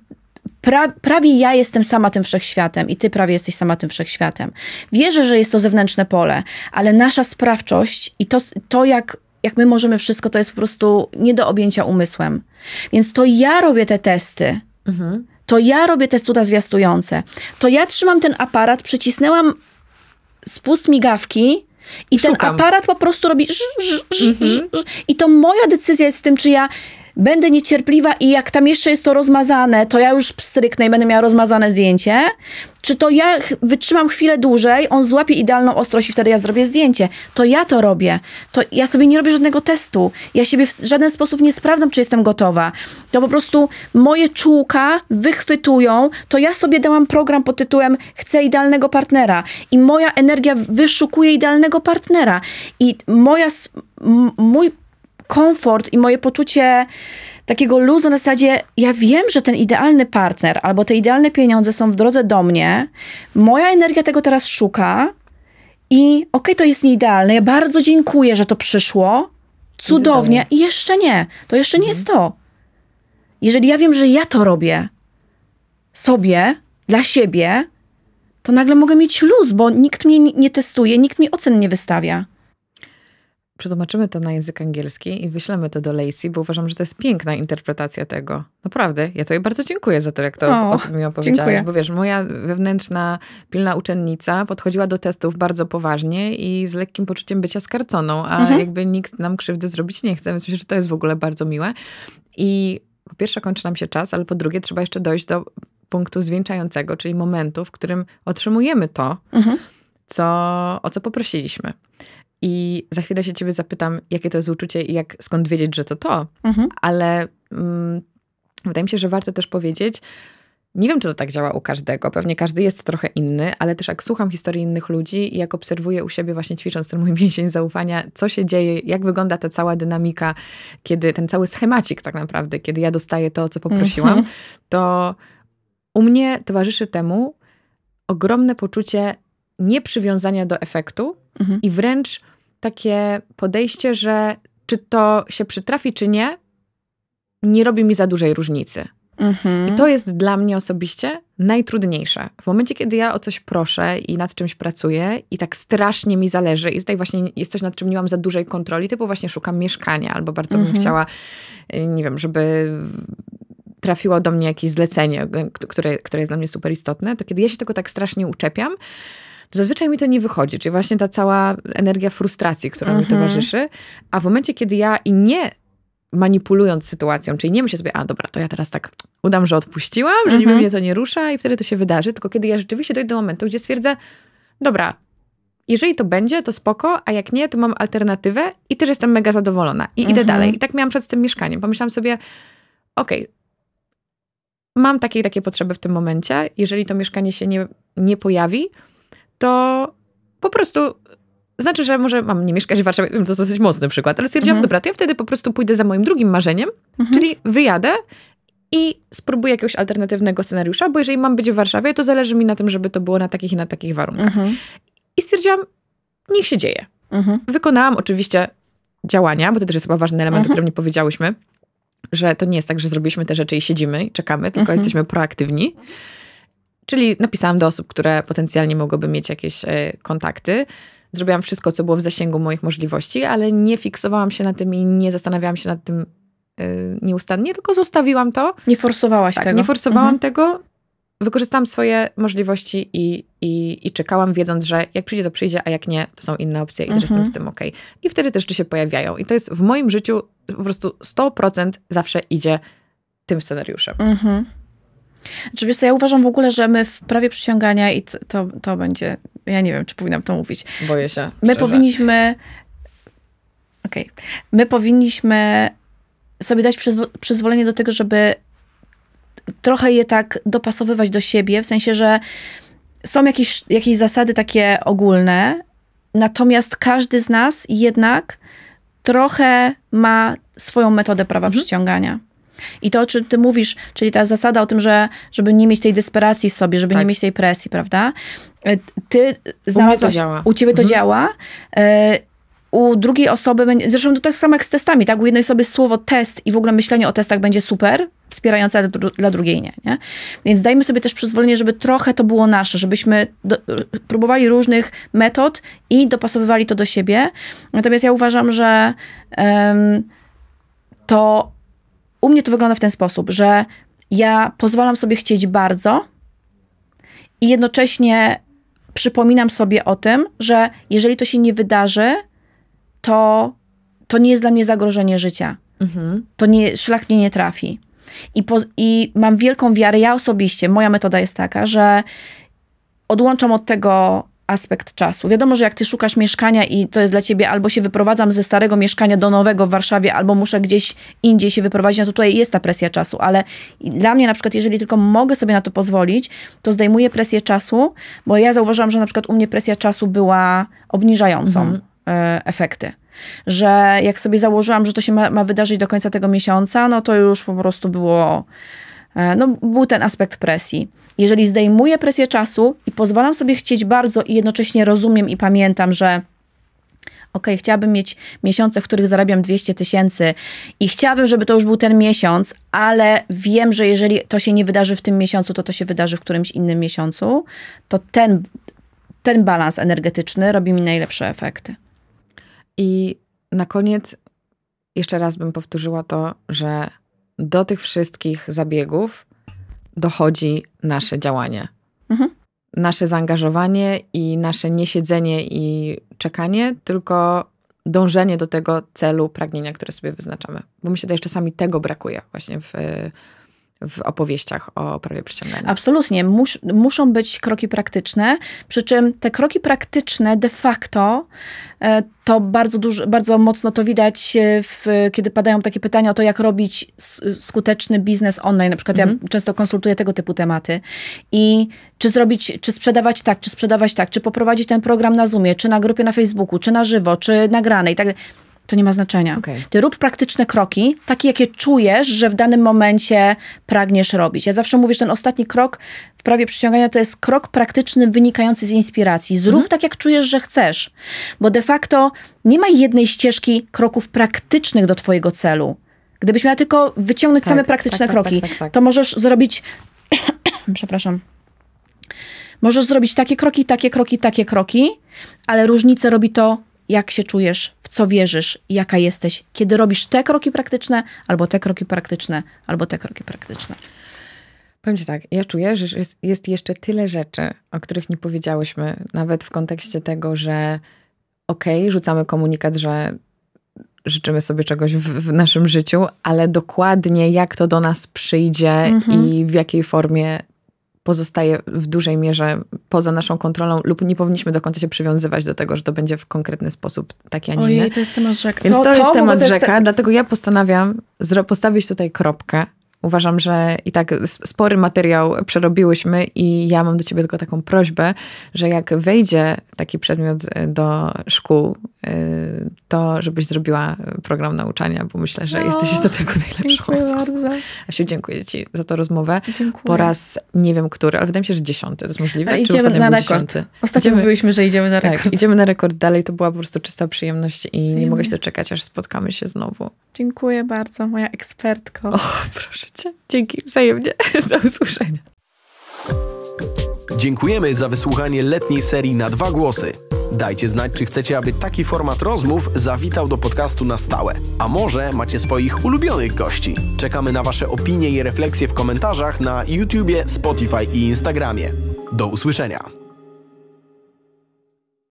pra, prawie ja jestem sama tym wszechświatem i ty prawie jesteś sama tym wszechświatem. Wierzę, że jest to zewnętrzne pole, ale nasza sprawczość i to, to jak, jak my możemy wszystko, to jest po prostu nie do objęcia umysłem. Więc to ja robię te testy. Mhm. To ja robię te cuda zwiastujące. To ja trzymam ten aparat, przycisnęłam spust migawki i Szukam. ten aparat po prostu robi ż, ż, ż, mhm. I to moja decyzja jest w tym, czy ja będę niecierpliwa i jak tam jeszcze jest to rozmazane, to ja już stryknę i będę miała rozmazane zdjęcie, czy to ja wytrzymam chwilę dłużej, on złapie idealną ostrość i wtedy ja zrobię zdjęcie. To ja to robię. To ja sobie nie robię żadnego testu. Ja siebie w żaden sposób nie sprawdzam, czy jestem gotowa. To po prostu moje czułka wychwytują, to ja sobie dałam program pod tytułem chcę idealnego partnera i moja energia wyszukuje idealnego partnera i moja, mój komfort i moje poczucie takiego luzu na zasadzie, ja wiem, że ten idealny partner albo te idealne pieniądze są w drodze do mnie, moja energia tego teraz szuka i okej, okay, to jest nieidealne, ja bardzo dziękuję, że to przyszło, cudownie. I jeszcze nie, to jeszcze nie jest mhm. to. Jeżeli ja wiem, że ja to robię sobie, dla siebie, to nagle mogę mieć luz, bo nikt mnie nie testuje, nikt mi ocen nie wystawia przetłumaczymy to na język angielski i wyślemy to do Lacey, bo uważam, że to jest piękna interpretacja tego. Naprawdę, ja tobie bardzo dziękuję za to, jak to o, o tym mi opowiedziałaś, dziękuję. bo wiesz, moja wewnętrzna, pilna uczennica podchodziła do testów bardzo poważnie i z lekkim poczuciem bycia skarconą, a mhm. jakby nikt nam krzywdy zrobić nie chce, więc myślę, że to jest w ogóle bardzo miłe. I po pierwsze kończy nam się czas, ale po drugie trzeba jeszcze dojść do punktu zwieńczającego, czyli momentu, w którym otrzymujemy to, mhm. co, o co poprosiliśmy. I za chwilę się ciebie zapytam, jakie to jest uczucie i jak, skąd wiedzieć, że to to. Mhm. Ale mm, wydaje mi się, że warto też powiedzieć, nie wiem, czy to tak działa u każdego, pewnie każdy jest trochę inny, ale też jak słucham historii innych ludzi i jak obserwuję u siebie właśnie ćwicząc ten mój mięsień zaufania, co się dzieje, jak wygląda ta cała dynamika, kiedy ten cały schemacik tak naprawdę, kiedy ja dostaję to, o co poprosiłam, mhm. to u mnie towarzyszy temu ogromne poczucie nieprzywiązania do efektu mhm. i wręcz takie podejście, że czy to się przytrafi, czy nie, nie robi mi za dużej różnicy. Mhm. I to jest dla mnie osobiście najtrudniejsze. W momencie, kiedy ja o coś proszę i nad czymś pracuję i tak strasznie mi zależy i tutaj właśnie jest coś, nad czym nie mam za dużej kontroli, typu właśnie szukam mieszkania albo bardzo mhm. bym chciała, y, nie wiem, żeby trafiło do mnie jakieś zlecenie, y, które, które jest dla mnie super istotne, to kiedy ja się tego tak strasznie uczepiam, to zazwyczaj mi to nie wychodzi, czyli właśnie ta cała energia frustracji, która mhm. mi towarzyszy, a w momencie, kiedy ja i nie manipulując sytuacją, czyli nie myślę sobie, a dobra, to ja teraz tak udam, że odpuściłam, że mhm. niby mnie to nie rusza i wtedy to się wydarzy, tylko kiedy ja rzeczywiście dojdę do momentu, gdzie stwierdzę, dobra, jeżeli to będzie, to spoko, a jak nie, to mam alternatywę i też jestem mega zadowolona i mhm. idę dalej. I tak miałam przed tym mieszkaniem. Pomyślałam sobie, okej, okay, mam takie i takie potrzeby w tym momencie, jeżeli to mieszkanie się nie, nie pojawi, to po prostu znaczy, że może mam nie mieszkać w Warszawie, to jest dosyć mocny przykład, ale stwierdziłam, mhm. dobra, to ja wtedy po prostu pójdę za moim drugim marzeniem, mhm. czyli wyjadę i spróbuję jakiegoś alternatywnego scenariusza, bo jeżeli mam być w Warszawie, to zależy mi na tym, żeby to było na takich i na takich warunkach. Mhm. I stwierdziłam, niech się dzieje. Mhm. Wykonałam oczywiście działania, bo to też jest chyba ważny element, o którym nie powiedziałyśmy, że to nie jest tak, że zrobiliśmy te rzeczy i siedzimy i czekamy, tylko jesteśmy proaktywni. Czyli napisałam do osób, które potencjalnie mogłyby mieć jakieś e, kontakty. Zrobiłam wszystko, co było w zasięgu moich możliwości, ale nie fiksowałam się na tym i nie zastanawiałam się nad tym e, nieustannie, tylko zostawiłam to. Nie forsowałaś tak, tego. Nie forsowałam mhm. tego. Wykorzystałam swoje możliwości i, i, i czekałam, wiedząc, że jak przyjdzie, to przyjdzie, a jak nie, to są inne opcje i mhm. też jestem z tym ok. I wtedy też rzeczy się pojawiają. I to jest w moim życiu po prostu 100% zawsze idzie tym scenariuszem. Mhm. Znaczy, wiesz co, ja uważam w ogóle, że my w prawie przyciągania i to, to będzie, ja nie wiem, czy powinnam to mówić. Boję się. My szczerze. powinniśmy, okej, okay. my powinniśmy sobie dać przyzwo przyzwolenie do tego, żeby trochę je tak dopasowywać do siebie, w sensie, że są jakieś, jakieś zasady takie ogólne, natomiast każdy z nas jednak trochę ma swoją metodę prawa mhm. przyciągania. I to, o czym ty mówisz, czyli ta zasada o tym, że żeby nie mieć tej desperacji w sobie, żeby tak. nie mieć tej presji, prawda? E, ty znalazłaś, u, u ciebie to mhm. działa. E, u drugiej osoby, zresztą to tak samo jak z testami, tak? U jednej osoby słowo test i w ogóle myślenie o testach będzie super, wspierające, ale dla drugiej nie, nie? Więc dajmy sobie też przyzwolenie, żeby trochę to było nasze, żebyśmy do, próbowali różnych metod i dopasowywali to do siebie. Natomiast ja uważam, że um, to u mnie to wygląda w ten sposób, że ja pozwalam sobie chcieć bardzo i jednocześnie przypominam sobie o tym, że jeżeli to się nie wydarzy, to, to nie jest dla mnie zagrożenie życia. Mhm. To nie, szlak mnie nie trafi. I, po, I mam wielką wiarę, ja osobiście, moja metoda jest taka, że odłączam od tego aspekt czasu. Wiadomo, że jak ty szukasz mieszkania i to jest dla ciebie albo się wyprowadzam ze starego mieszkania do nowego w Warszawie, albo muszę gdzieś indziej się wyprowadzić, no to tutaj jest ta presja czasu, ale dla mnie na przykład, jeżeli tylko mogę sobie na to pozwolić, to zdejmuję presję czasu, bo ja zauważyłam, że na przykład u mnie presja czasu była obniżającą mhm. E, efekty że jak sobie założyłam, że to się ma, ma, wydarzyć do końca tego miesiąca, no to już po prostu było, e, no był ten aspekt presji. Jeżeli zdejmuję presję czasu i pozwalam sobie chcieć bardzo i jednocześnie rozumiem i pamiętam, że ok, chciałabym mieć miesiące, w których zarabiam 200 tysięcy i chciałabym, żeby to już był ten miesiąc, ale wiem, że jeżeli to się nie wydarzy w tym miesiącu, to to się wydarzy w którymś innym miesiącu, to ten, ten balans energetyczny robi mi najlepsze efekty. I na koniec jeszcze raz bym powtórzyła to, że do tych wszystkich zabiegów dochodzi nasze działanie. Mhm. Nasze zaangażowanie i nasze niesiedzenie i czekanie, tylko dążenie do tego celu, pragnienia, które sobie wyznaczamy. Bo myślę, że czasami tego brakuje właśnie w, w opowieściach o prawie przyciągania. Absolutnie. Mus, muszą być kroki praktyczne, przy czym te kroki praktyczne de facto e, to bardzo, dużo, bardzo mocno to widać, e, w, kiedy padają takie pytania o to, jak robić skuteczny biznes online. Na przykład mhm. ja często konsultuję tego typu tematy. I czy zrobić, czy sprzedawać tak, czy sprzedawać tak, czy poprowadzić ten program na Zoomie, czy na grupie na Facebooku, czy na żywo, czy nagrane i tak dalej to nie ma znaczenia. Okay. Ty rób praktyczne kroki, takie jakie czujesz, że w danym momencie pragniesz robić. Ja zawsze mówię, że ten ostatni krok w prawie przyciągania to jest krok praktyczny wynikający z inspiracji. Zrób mhm. tak, jak czujesz, że chcesz. Bo de facto nie ma jednej ścieżki kroków praktycznych do twojego celu. Gdybyś miała tylko wyciągnąć tak, same praktyczne tak, tak kroki, tak, tak, to możesz zrobić... Przepraszam. Możesz zrobić takie kroki, takie kroki, takie kroki, ale różnicę robi to, jak się czujesz, w co wierzysz, jaka jesteś, kiedy robisz te kroki praktyczne, albo te kroki praktyczne, albo te kroki praktyczne. Powiem Ci tak, ja czuję, że jest, jest jeszcze tyle rzeczy, o których nie powiedziałyśmy, nawet w kontekście tego, że okej, okay, rzucamy komunikat, że życzymy sobie czegoś w, w, naszym życiu, ale dokładnie jak to do nas przyjdzie mhm. i w jakiej formie pozostaje w dużej mierze poza naszą kontrolą lub nie powinniśmy do końca się przywiązywać do tego, że to będzie w konkretny sposób taki, a nie Ojej, to jest temat rzeka. Więc to, to, to jest temat rzeka, jest dlatego ja postanawiam postawić tutaj kropkę Uważam, że i tak spory materiał przerobiłyśmy i ja mam do ciebie tylko taką prośbę, że jak wejdzie taki przedmiot e, do szkół, to żebyś zrobiła program nauczania, bo myślę, że jesteś do tego najlepszą osobą. Bardzo. Asiu, dziękuję ci za tę rozmowę. Dziękuję. Po raz nie wiem który, ale wydaje mi się, że dziesiąty. To jest możliwe? A idziemy na rekord. Dziesiąty? Ostatnio idziemy, mówiłyśmy, że idziemy na tak, rekord. Tak, idziemy na rekord dalej. To była po prostu czysta przyjemność i nie mogę się doczekać, aż spotkamy się znowu. Dziękuję bardzo, moja ekspertko. O, proszę cię. Dzięki, wzajemnie. Do usłyszenia. Dziękujemy za wysłuchanie letniej serii na dwa głosy. Dajcie znać, czy chcecie, aby taki format rozmów zawitał do podcastu na stałe. A może macie swoich ulubionych gości. Czekamy na Wasze opinie i refleksje w komentarzach na YouTubie, Spotify i Instagramie. Do usłyszenia.